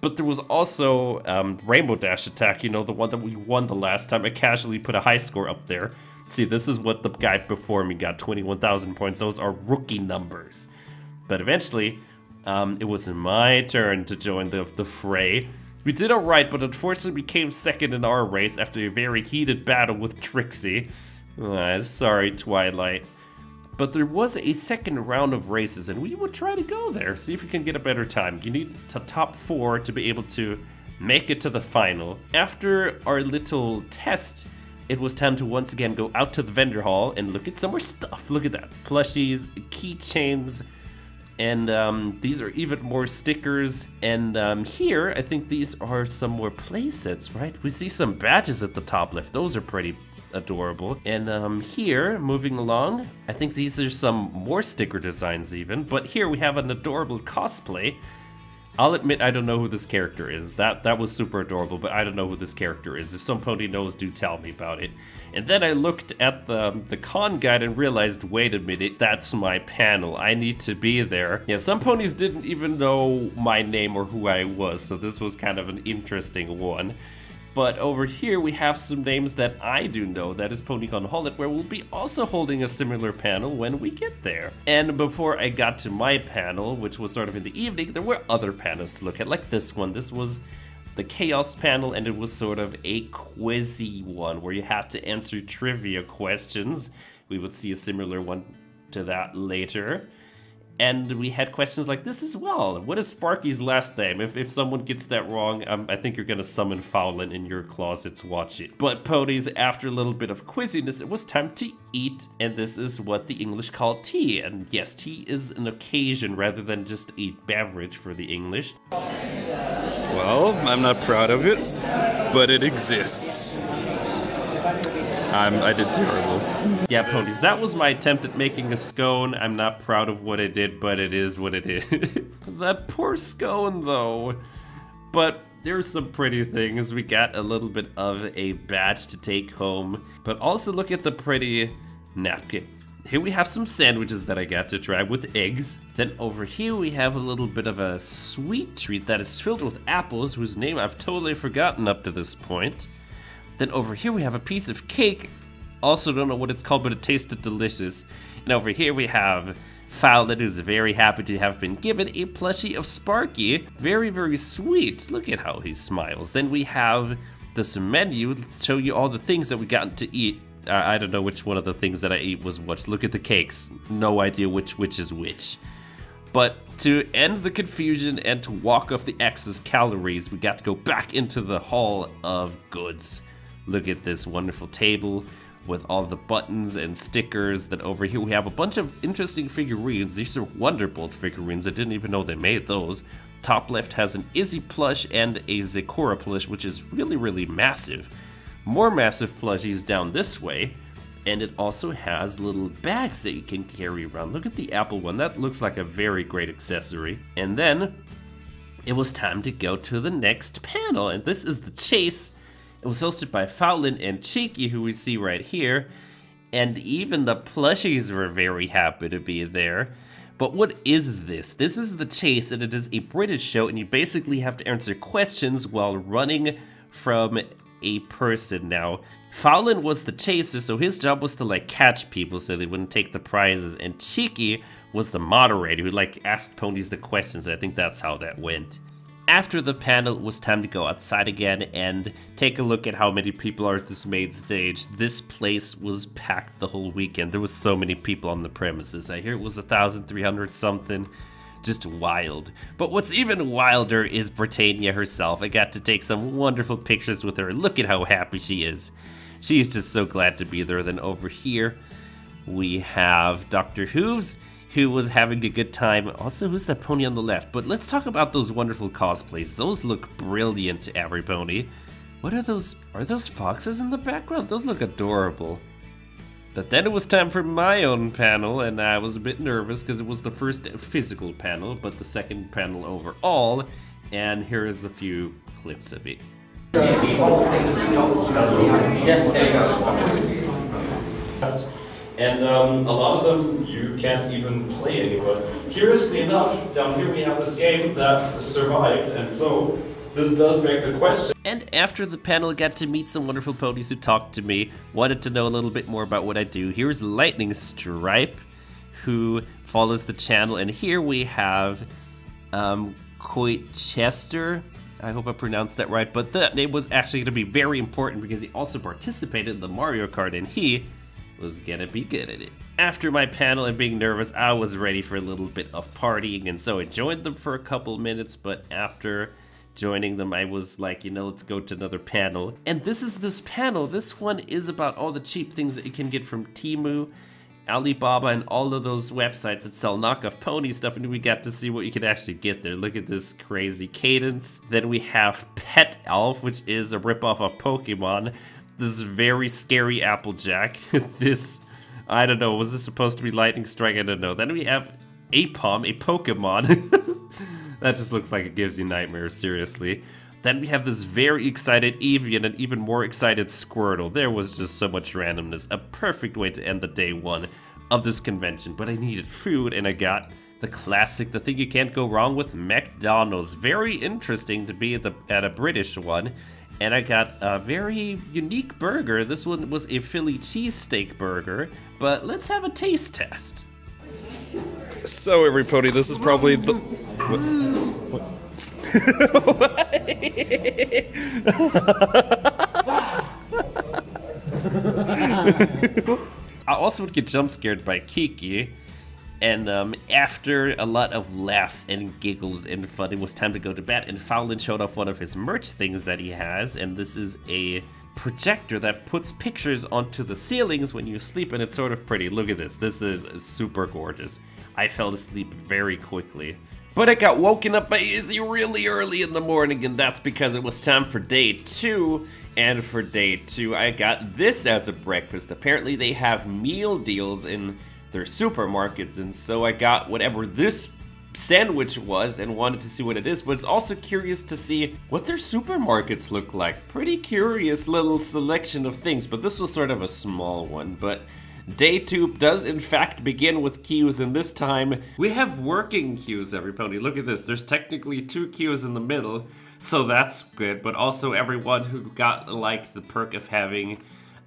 But there was also um, Rainbow Dash Attack, you know, the one that we won the last time. I casually put a high score up there. See, this is what the guy before me got 21,000 points. Those are rookie numbers. But eventually, um, it was my turn to join the, the fray. We did alright, but unfortunately, we came second in our race after a very heated battle with Trixie. Ah, sorry, Twilight. But there was a second round of races, and we would try to go there, see if we can get a better time. You need to top four to be able to make it to the final. After our little test, it was time to once again go out to the vendor hall and look at some more stuff. Look at that. Plushies, keychains, And um, these are even more stickers. And um, here, I think these are some more playsets, right? We see some badges at the top left. Those are pretty adorable. And um, here, moving along, I think these are some more sticker designs even. But here we have an adorable cosplay. I'll admit I don't know who this character is. That that was super adorable, but I don't know who this character is. If some pony knows, do tell me about it. And then I looked at the um, the con guide and realized, wait a minute, that's my panel. I need to be there. Yeah, some ponies didn't even know my name or who I was, so this was kind of an interesting one. But over here we have some names that I do know, that is PonyCon Holland, where we'll be also holding a similar panel when we get there. And before I got to my panel, which was sort of in the evening, there were other panels to look at, like this one. This was the Chaos panel, and it was sort of a quizzy one, where you had to answer trivia questions. We would see a similar one to that later. And we had questions like this as well. What is Sparky's last name? If, if someone gets that wrong, um, I think you're gonna summon Fowlin in your closets, watch it. But ponies, after a little bit of quizziness, it was time to eat, and this is what the English call tea. And yes, tea is an occasion rather than just a beverage for the English. Well, I'm not proud of it, but it exists. I did terrible. Yeah, ponies, that was my attempt at making a scone. I'm not proud of what I did, but it is what it is. that poor scone, though. But there's some pretty things. We got a little bit of a badge to take home, but also look at the pretty napkin. Here we have some sandwiches that I got to try with eggs. Then over here we have a little bit of a sweet treat that is filled with apples whose name I've totally forgotten up to this point. Then over here we have a piece of cake. Also don't know what it's called, but it tasted delicious. And over here we have Fowl that is very happy to have been given a plushie of Sparky. Very, very sweet. Look at how he smiles. Then we have this menu. Let's show you all the things that we got to eat. Uh, I don't know which one of the things that I ate was what. Look at the cakes. No idea which which is which. But to end the confusion and to walk off the excess calories, we got to go back into the Hall of Goods. Look at this wonderful table with all the buttons and stickers. that over here we have a bunch of interesting figurines. These are Wonderbolt figurines. I didn't even know they made those. Top left has an Izzy plush and a Zecora plush, which is really, really massive. More massive plushies down this way. And it also has little bags that you can carry around. Look at the Apple one. That looks like a very great accessory. And then it was time to go to the next panel. And this is the chase it was hosted by Fowlin and Cheeky, who we see right here, and even the plushies were very happy to be there. But what is this? This is The Chase, and it is a British show, and you basically have to answer questions while running from a person. Now, Fowlin was the chaser, so his job was to like catch people so they wouldn't take the prizes, and Cheeky was the moderator who like asked ponies the questions. I think that's how that went. After the panel, it was time to go outside again and take a look at how many people are at this main stage. This place was packed the whole weekend. There was so many people on the premises. I hear it was 1,300 something. Just wild. But what's even wilder is Britannia herself. I got to take some wonderful pictures with her. Look at how happy she is. She's just so glad to be there. Then over here, we have Dr. Hooves who was having a good time. Also, who's that pony on the left? But let's talk about those wonderful cosplays. Those look brilliant, every pony. What are those? Are those foxes in the background? Those look adorable. But then it was time for my own panel, and I was a bit nervous because it was the first physical panel, but the second panel overall. And here is a few clips of it. And um, a lot of them you can't even play anymore. Curiously enough, down here we have this game that survived, and so this does make the question. And after the panel, got to meet some wonderful ponies who talked to me, wanted to know a little bit more about what I do. Here's Lightning Stripe, who follows the channel, and here we have um, Coit Chester. I hope I pronounced that right, but that name was actually going to be very important because he also participated in the Mario Kart, and he was gonna be good at it. After my panel and being nervous, I was ready for a little bit of partying, and so I joined them for a couple minutes, but after joining them, I was like, you know, let's go to another panel. And this is this panel. This one is about all the cheap things that you can get from Temu. Alibaba and all of those websites that sell knockoff pony stuff, and we got to see what you can actually get there. Look at this crazy Cadance. Then we have Pet Elf, which is a ripoff of Pokemon. This very scary Applejack. this, I don't know, was this supposed to be Lightning Strike? I don't know. Then we have Aipom, a Pokemon. that just looks like it gives you nightmares, seriously. Then we have this very excited Eevee and an even more excited Squirtle. There was just so much randomness. A perfect way to end the day one of this convention. But I needed food and I got the classic, the thing you can't go wrong with, McDonald's. Very interesting to be at, the, at a British one. And I got a very unique burger. This one was a Philly cheesesteak burger. But let's have a taste test. So, everybody, this is probably the. What? Mm. What? I also would get jump scared by Kiki, and um, after a lot of laughs and giggles and fun, it was time to go to bed. And Fowlin showed off one of his merch things that he has, and this is a projector that puts pictures onto the ceilings when you sleep, and it's sort of pretty. Look at this. This is super gorgeous. I fell asleep very quickly. But I got woken up by Izzy really early in the morning, and that's because it was time for day two. And for day two, I got this as a breakfast. Apparently, they have meal deals in their supermarkets, and so I got whatever this sandwich was and wanted to see what it is, but it's also curious to see what their supermarkets look like. Pretty curious little selection of things, but this was sort of a small one. But Day 2 does in fact begin with queues, and this time we have working queues, every pony. Look at this, there's technically two queues in the middle, so that's good, but also everyone who got like the perk of having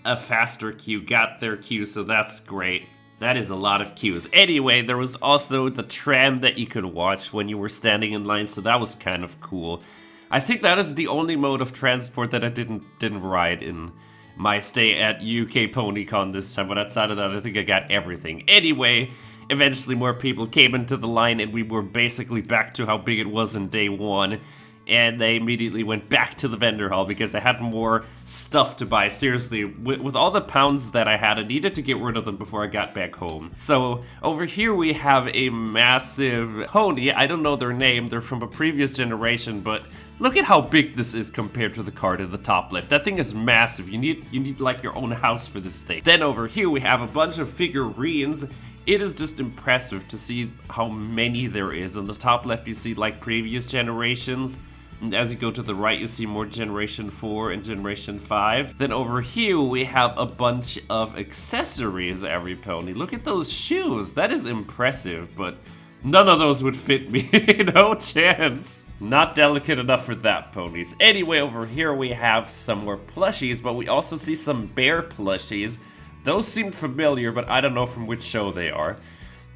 a faster queue got their queue, so that's great. That is a lot of queues. Anyway, there was also the tram that you could watch when you were standing in line, so that was kind of cool. I think that is the only mode of transport that I didn't didn't ride in my stay at UK PonyCon this time, but outside of that, I think I got everything. Anyway, eventually more people came into the line and we were basically back to how big it was in day one. And I immediately went back to the vendor hall because I had more stuff to buy. Seriously, with, with all the pounds that I had, I needed to get rid of them before I got back home. So over here we have a massive pony. I don't know their name. They're from a previous generation, but Look at how big this is compared to the card in the top left. That thing is massive. You need you need like your own house for this thing. Then over here we have a bunch of figurines. It is just impressive to see how many there is. On the top left you see like previous generations. And as you go to the right, you see more Generation 4 and Generation 5. Then over here, we have a bunch of accessories, every pony. Look at those shoes. That is impressive, but none of those would fit me. no chance. Not delicate enough for that, ponies. Anyway, over here we have some more plushies, but we also see some bear plushies. Those seem familiar, but I don't know from which show they are.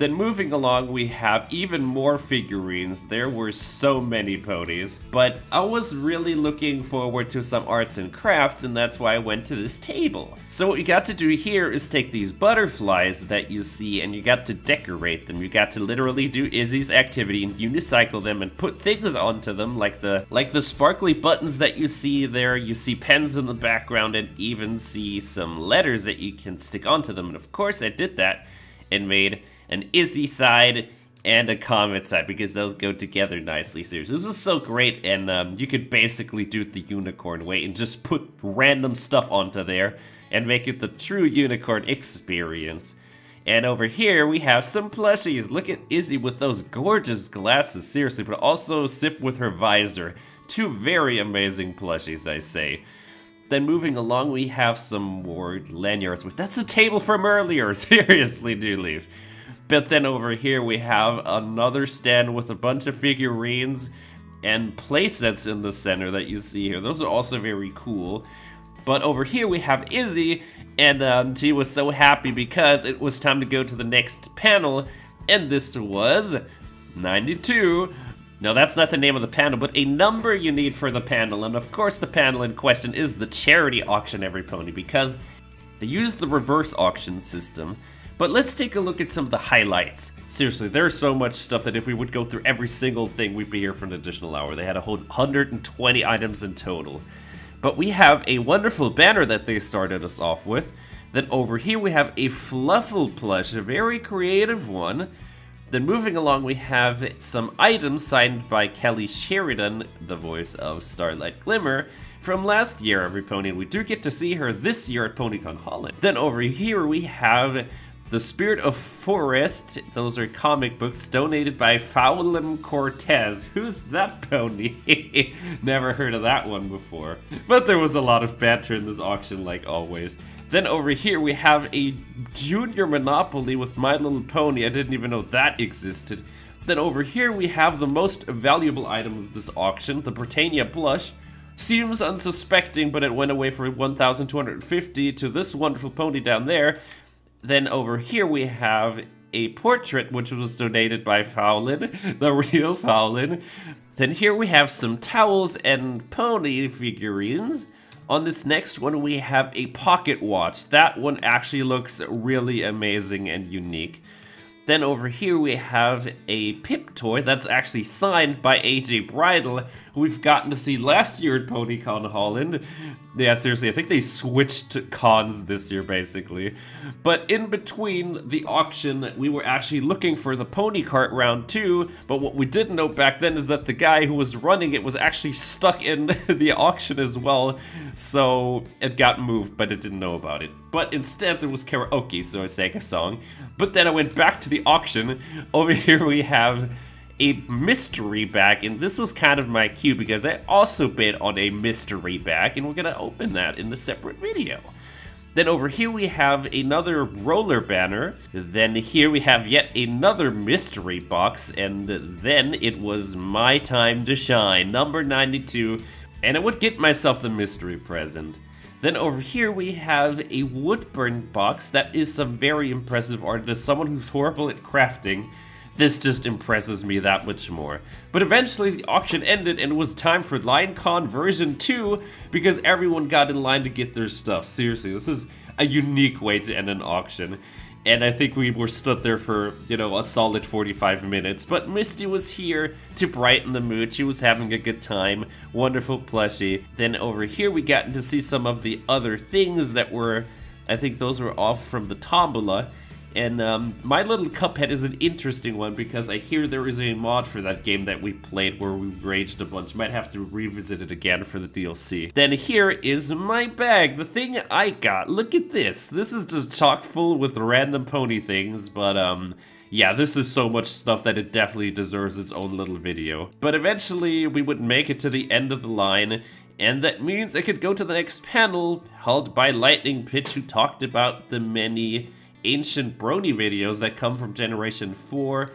Then moving along, we have even more figurines. There were so many ponies, but I was really looking forward to some arts and crafts, and that's why I went to this table. So what you got to do here is take these butterflies that you see, and you got to decorate them. You got to literally do Izzy's activity and unicycle them and put things onto them, like the like the sparkly buttons that you see there. You see pens in the background, and even see some letters that you can stick onto them. And of course, I did that and made an Izzy side and a Comet side because those go together nicely. Seriously, this was so great, and um, you could basically do it the unicorn way and just put random stuff onto there and make it the true unicorn experience. And over here, we have some plushies. Look at Izzy with those gorgeous glasses, seriously, but also Sip with her visor. Two very amazing plushies, I say. Then moving along, we have some more lanyards. That's a table from earlier, seriously, do leave. But then over here we have another stand with a bunch of figurines and playsets in the center that you see here. Those are also very cool. But over here we have Izzy, and um, she was so happy because it was time to go to the next panel, and this was 92. No, that's not the name of the panel, but a number you need for the panel, and of course the panel in question is the charity auction every pony, because they use the reverse auction system, but let's take a look at some of the highlights. Seriously, there's so much stuff that if we would go through every single thing, we'd be here for an additional hour. They had a whole 120 items in total. But we have a wonderful banner that they started us off with. Then over here we have a Fluffle plush, a very creative one. Then moving along, we have some items signed by Kelly Sheridan, the voice of Starlight Glimmer, from last year, every pony. We do get to see her this year at PonyCon Holland. Then over here, we have the Spirit of Forest. Those are comic books donated by Fowlin Cortez. Who's that pony? Never heard of that one before. But there was a lot of banter in this auction, like always. Then over here we have a Junior Monopoly with My Little Pony. I didn't even know that existed. Then over here we have the most valuable item of this auction, the Britannia Blush. Seems unsuspecting, but it went away for 1,250 to this wonderful pony down there. Then over here we have a portrait which was donated by Fowlin, the real Fowlin. Then here we have some towels and pony figurines. On this next one, we have a pocket watch. That one actually looks really amazing and unique. Then over here we have a Pip toy that's actually signed by AJ Bridel, we've gotten to see last year at PonyCon Holland. Yeah, seriously, I think they switched cons this year, basically. But in between the auction, we were actually looking for the pony cart round two, but what we didn't know back then is that the guy who was running it was actually stuck in the auction as well, so it got moved, but it didn't know about it. But instead, there was karaoke, so I sang a song. But then I went back to the auction. Over here we have a mystery bag, and this was kind of my cue because I also bid on a mystery bag, and we're gonna open that in a separate video. Then over here we have another roller banner. Then here we have yet another mystery box. And then it was my time to shine, number 92. And I would get myself the mystery present. Then over here we have a Woodburn box that is some very impressive art. As someone who's horrible at crafting, this just impresses me that much more. But eventually the auction ended and it was time for LineCon version 2 because everyone got in line to get their stuff. Seriously, this is a unique way to end an auction. And I think we were stood there for, you know, a solid 45 minutes. But Misty was here to brighten the mood. She was having a good time. Wonderful plushie. Then over here we got to see some of the other things that were, I think those were off from the tombola. And um, My Little Cuphead is an interesting one because I hear there is a mod for that game that we played where we raged a bunch. Might have to revisit it again for the DLC. Then here is my bag, the thing I got. Look at this. This is just chock full with random pony things, but um... Yeah, this is so much stuff that it definitely deserves its own little video. But eventually, we would make it to the end of the line, and that means I could go to the next panel, held by Lightning Pitch, who talked about the many ancient Brony videos that come from Generation 4.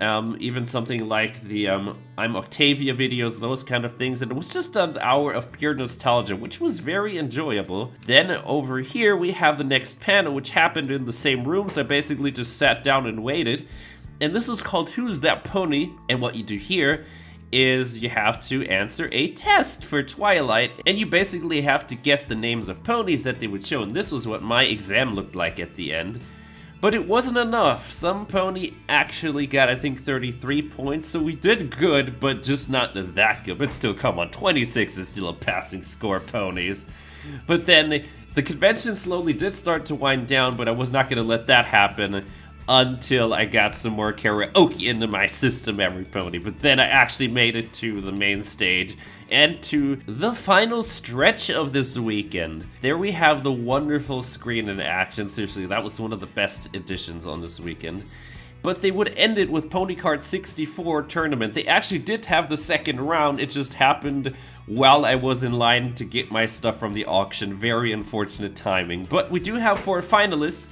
Um, even something like the um, I'm Octavia videos, those kind of things, and it was just an hour of pure nostalgia, which was very enjoyable. Then over here we have the next panel, which happened in the same room, so I basically just sat down and waited. And this is called Who's That Pony? And what you do here is you have to answer a test for Twilight, and you basically have to guess the names of ponies that they would show, and this was what my exam looked like at the end. But it wasn't enough. Some pony actually got, I think, 33 points, so we did good, but just not that good. But still, come on, 26 is still a passing score, ponies. But then, the convention slowly did start to wind down, but I was not going to let that happen until I got some more karaoke into my system every pony. But then I actually made it to the main stage and to the final stretch of this weekend. There we have the wonderful screen in action. Seriously, that was one of the best additions on this weekend. But they would end it with Pony Cart 64 tournament. They actually did have the second round, it just happened while I was in line to get my stuff from the auction. Very unfortunate timing. But we do have four finalists,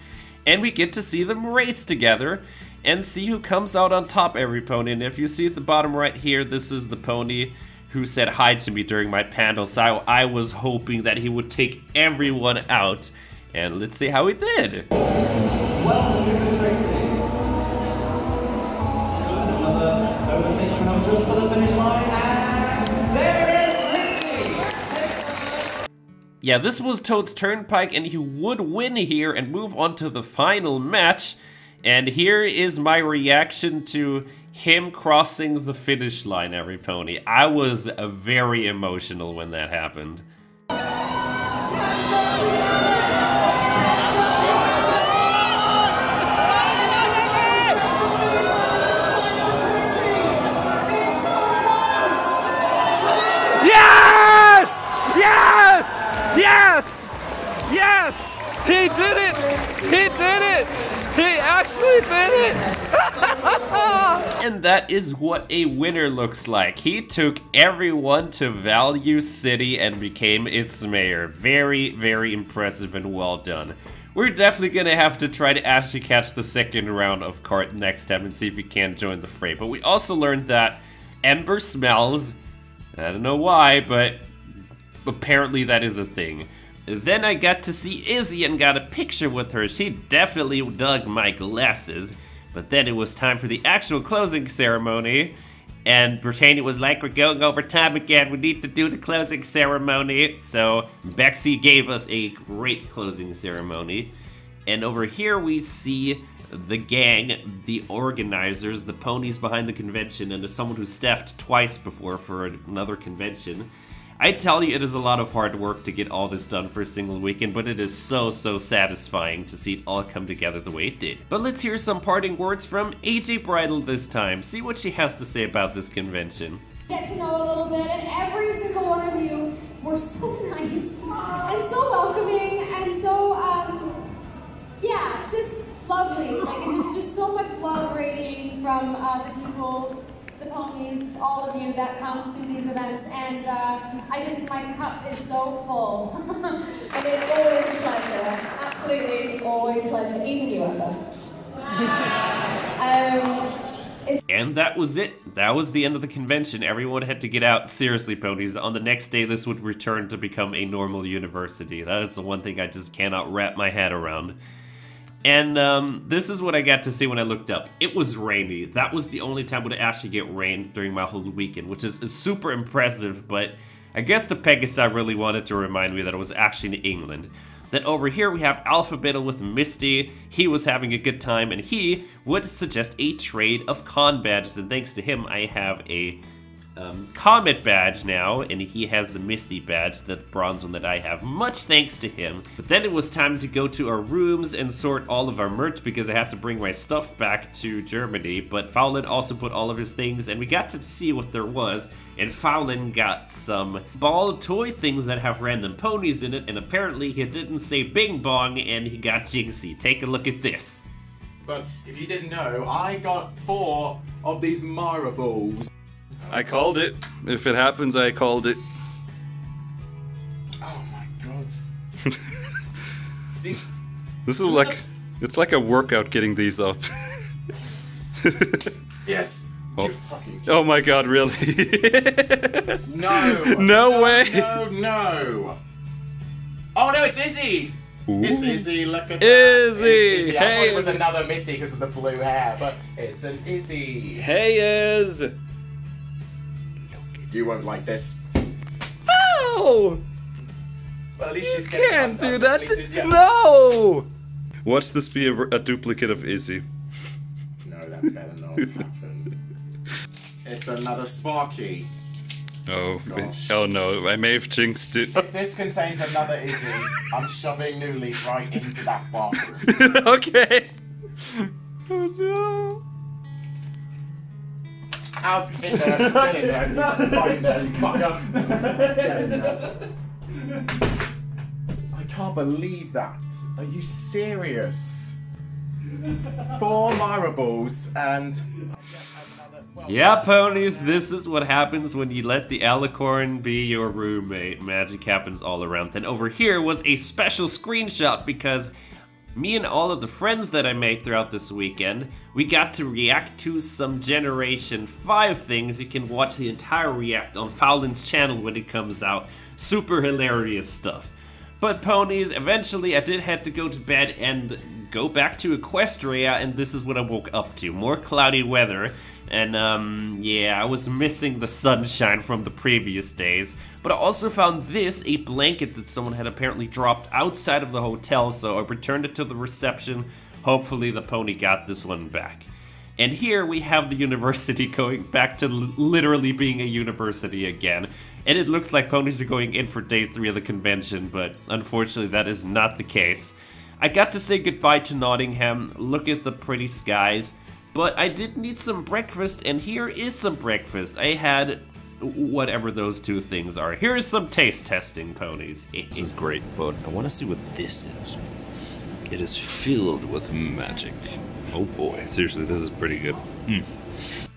and we get to see them race together and see who comes out on top every pony. And if you see at the bottom right here, this is the pony who said hi to me during my panel, so I was hoping that he would take everyone out. And let's see how he did. Well, another just for the finish line, Yeah, this was Toad's Turnpike, and he would win here and move on to the final match. And here is my reaction to him crossing the finish line, every pony. I was very emotional when that happened. Yes! Yes! He did it! He did it! He actually did it! and that is what a winner looks like. He took everyone to Value City and became its mayor. Very, very impressive and well done. We're definitely gonna have to try to actually catch the second round of cart next time and see if we can join the fray. But we also learned that Ember smells. I don't know why, but apparently that is a thing. Then I got to see Izzy and got a picture with her. She definitely dug my glasses. But then it was time for the actual closing ceremony. And Britannia was like, we're going over time again. We need to do the closing ceremony. So Bexy gave us a great closing ceremony. And over here we see the gang, the organizers, the ponies behind the convention, and someone who staffed twice before for another convention, I tell you, it is a lot of hard work to get all this done for a single weekend, but it is so, so satisfying to see it all come together the way it did. But let's hear some parting words from AJ Bridel this time. See what she has to say about this convention. Get to know a little bit, and every single one of you were so nice and so welcoming and so, um, yeah, just lovely. Like, it is just so much love radiating from uh, the people the ponies, all of you that come to these events, and uh, I just, my cup is so full. and it's always a pleasure, absolutely always a pleasure, even you, Emma. um, and that was it. That was the end of the convention. Everyone had to get out. Seriously, ponies. On the next day, this would return to become a normal university. That is the one thing I just cannot wrap my head around. And um, this is what I got to see when I looked up. It was rainy. That was the only time it would actually get rain during my whole weekend, which is, is super impressive, but I guess the Pegasi really wanted to remind me that it was actually in England. Then over here we have Alphabittle with Misty. He was having a good time, and he would suggest a trade of con badges, and thanks to him I have a um, Comet badge now, and he has the Misty badge, the bronze one that I have. Much thanks to him. But then it was time to go to our rooms and sort all of our merch because I have to bring my stuff back to Germany. But Fowlin also put all of his things, and we got to see what there was. And Fowlin got some ball toy things that have random ponies in it, and apparently he didn't say Bing Bong, and he got Jinxie. Take a look at this. But if you didn't know, I got four of these Myra balls. I called it. If it happens, I called it. Oh my god. these. This is like. It's like a workout getting these up. yes. Oh. oh my god, really? no. no. No way. No, no. Oh no, it's Izzy. Ooh. It's Izzy, look at that. Izzy! It's Izzy. I thought Hey. it was another Misty because of the blue hair, but it's an Izzy. Hey, Iz. You won't like this. Oh! Well, at least You getting can't do that. undepleted, yeah. No! Watch this be a, a duplicate of Izzy. No, that better not happen. It's another Sparky. Oh, Gosh. oh no, I may have jinxed it. If this contains another Izzy, I'm shoving Newly right into that bathroom. okay. Oh no. Out in there, get in there, you find there, you fucker. Get in there. I can't believe that. Are you serious? Four Myra balls and. Yeah, ponies, this is what happens when you let the alicorn be your roommate. Magic happens all around. Then over here was a special screenshot because me and all of the friends that I made throughout this weekend, we got to react to some Generation 5 things. You can watch the entire react on Fowlin's channel when it comes out. Super hilarious stuff. But ponies, eventually I did have to go to bed and go back to Equestria, and this is what I woke up to. More cloudy weather, and um, yeah, I was missing the sunshine from the previous days. But I also found this, a blanket that someone had apparently dropped outside of the hotel, so I returned it to the reception. Hopefully the pony got this one back. And here we have the university going back to literally being a university again. And it looks like ponies are going in for day three of the convention, but unfortunately that is not the case. I got to say goodbye to Nottingham, look at the pretty skies, but I did need some breakfast, and here is some breakfast. I had whatever those two things are. Here's some taste testing, ponies. This is great, but I want to see what this is. It is filled with magic. Oh boy, seriously, this is pretty good. Mm.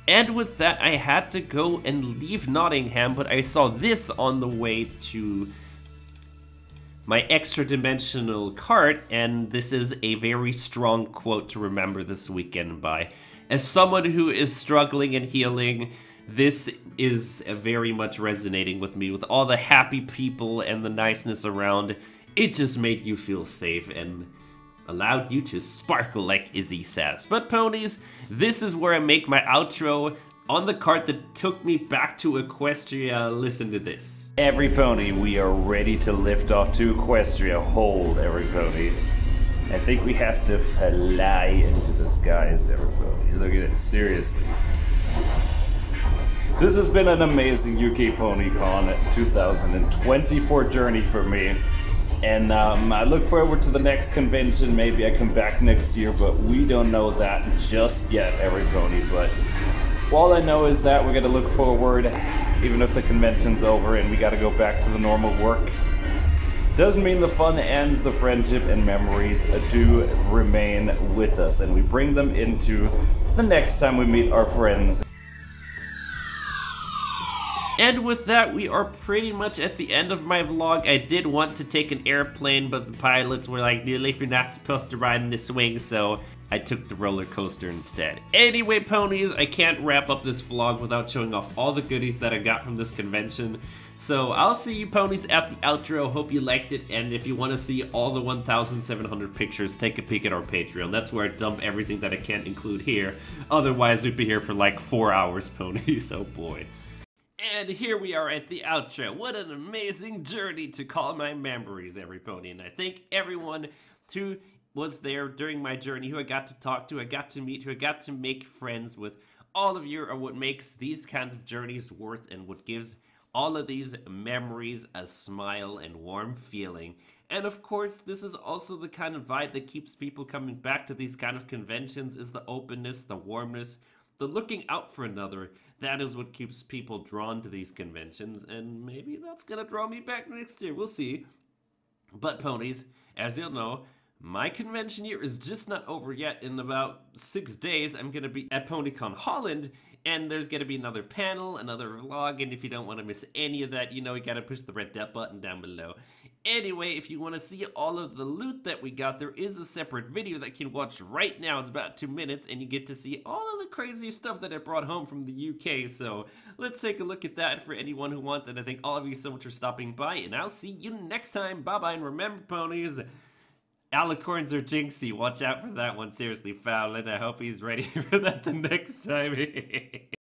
And with that, I had to go and leave Nottingham, but I saw this on the way to my extra dimensional cart, and this is a very strong quote to remember this weekend by. As someone who is struggling and healing, this is very much resonating with me with all the happy people and the niceness around. It just made you feel safe and allowed you to sparkle like Izzy says. But ponies, this is where I make my outro on the cart that took me back to Equestria. Listen to this. Every pony, we are ready to lift off to Equestria. Hold, every pony. I think we have to fly into the skies, every pony. Look at it, seriously. This has been an amazing UK PonyCon 2024 journey for me. And um, I look forward to the next convention. Maybe I come back next year, but we don't know that just yet, everybody. But all I know is that we're going to look forward, even if the convention's over and we got to go back to the normal work. Doesn't mean the fun ends, the friendship and memories do remain with us, and we bring them into the next time we meet our friends. And with that, we are pretty much at the end of my vlog. I did want to take an airplane, but the pilots were like, if you're not supposed to ride in the swing, so I took the roller coaster instead. Anyway, ponies, I can't wrap up this vlog without showing off all the goodies that I got from this convention. So I'll see you ponies at the outro. Hope you liked it. And if you want to see all the 1,700 pictures, take a peek at our Patreon. That's where I dump everything that I can't include here. Otherwise, we'd be here for like four hours, ponies. Oh boy. And here we are at the outro. What an amazing journey to call my memories, every pony. And I thank everyone who was there during my journey, who I got to talk to, I got to meet, who I got to make friends with. All of you are what makes these kinds of journeys worth and what gives all of these memories a smile and warm feeling. And of course, this is also the kind of vibe that keeps people coming back to these kind of conventions is the openness, the warmness, the looking out for another, that is what keeps people drawn to these conventions, and maybe that's gonna draw me back next year. We'll see. But ponies, as you'll know, my convention year is just not over yet. In about six days, I'm gonna be at PonyCon Holland, and there's gonna be another panel, another vlog, and if you don't want to miss any of that, you know you gotta push the red dot button down below. Anyway, if you want to see all of the loot that we got, there is a separate video that you can watch right now. It's about two minutes, and you get to see all of the crazy stuff that I brought home from the UK. So let's take a look at that for anyone who wants. And I thank all of you so much for stopping by, and I'll see you next time. Bye-bye, and remember, ponies, alicorns are jinxy. Watch out for that one. Seriously, foul, and I hope he's ready for that the next time.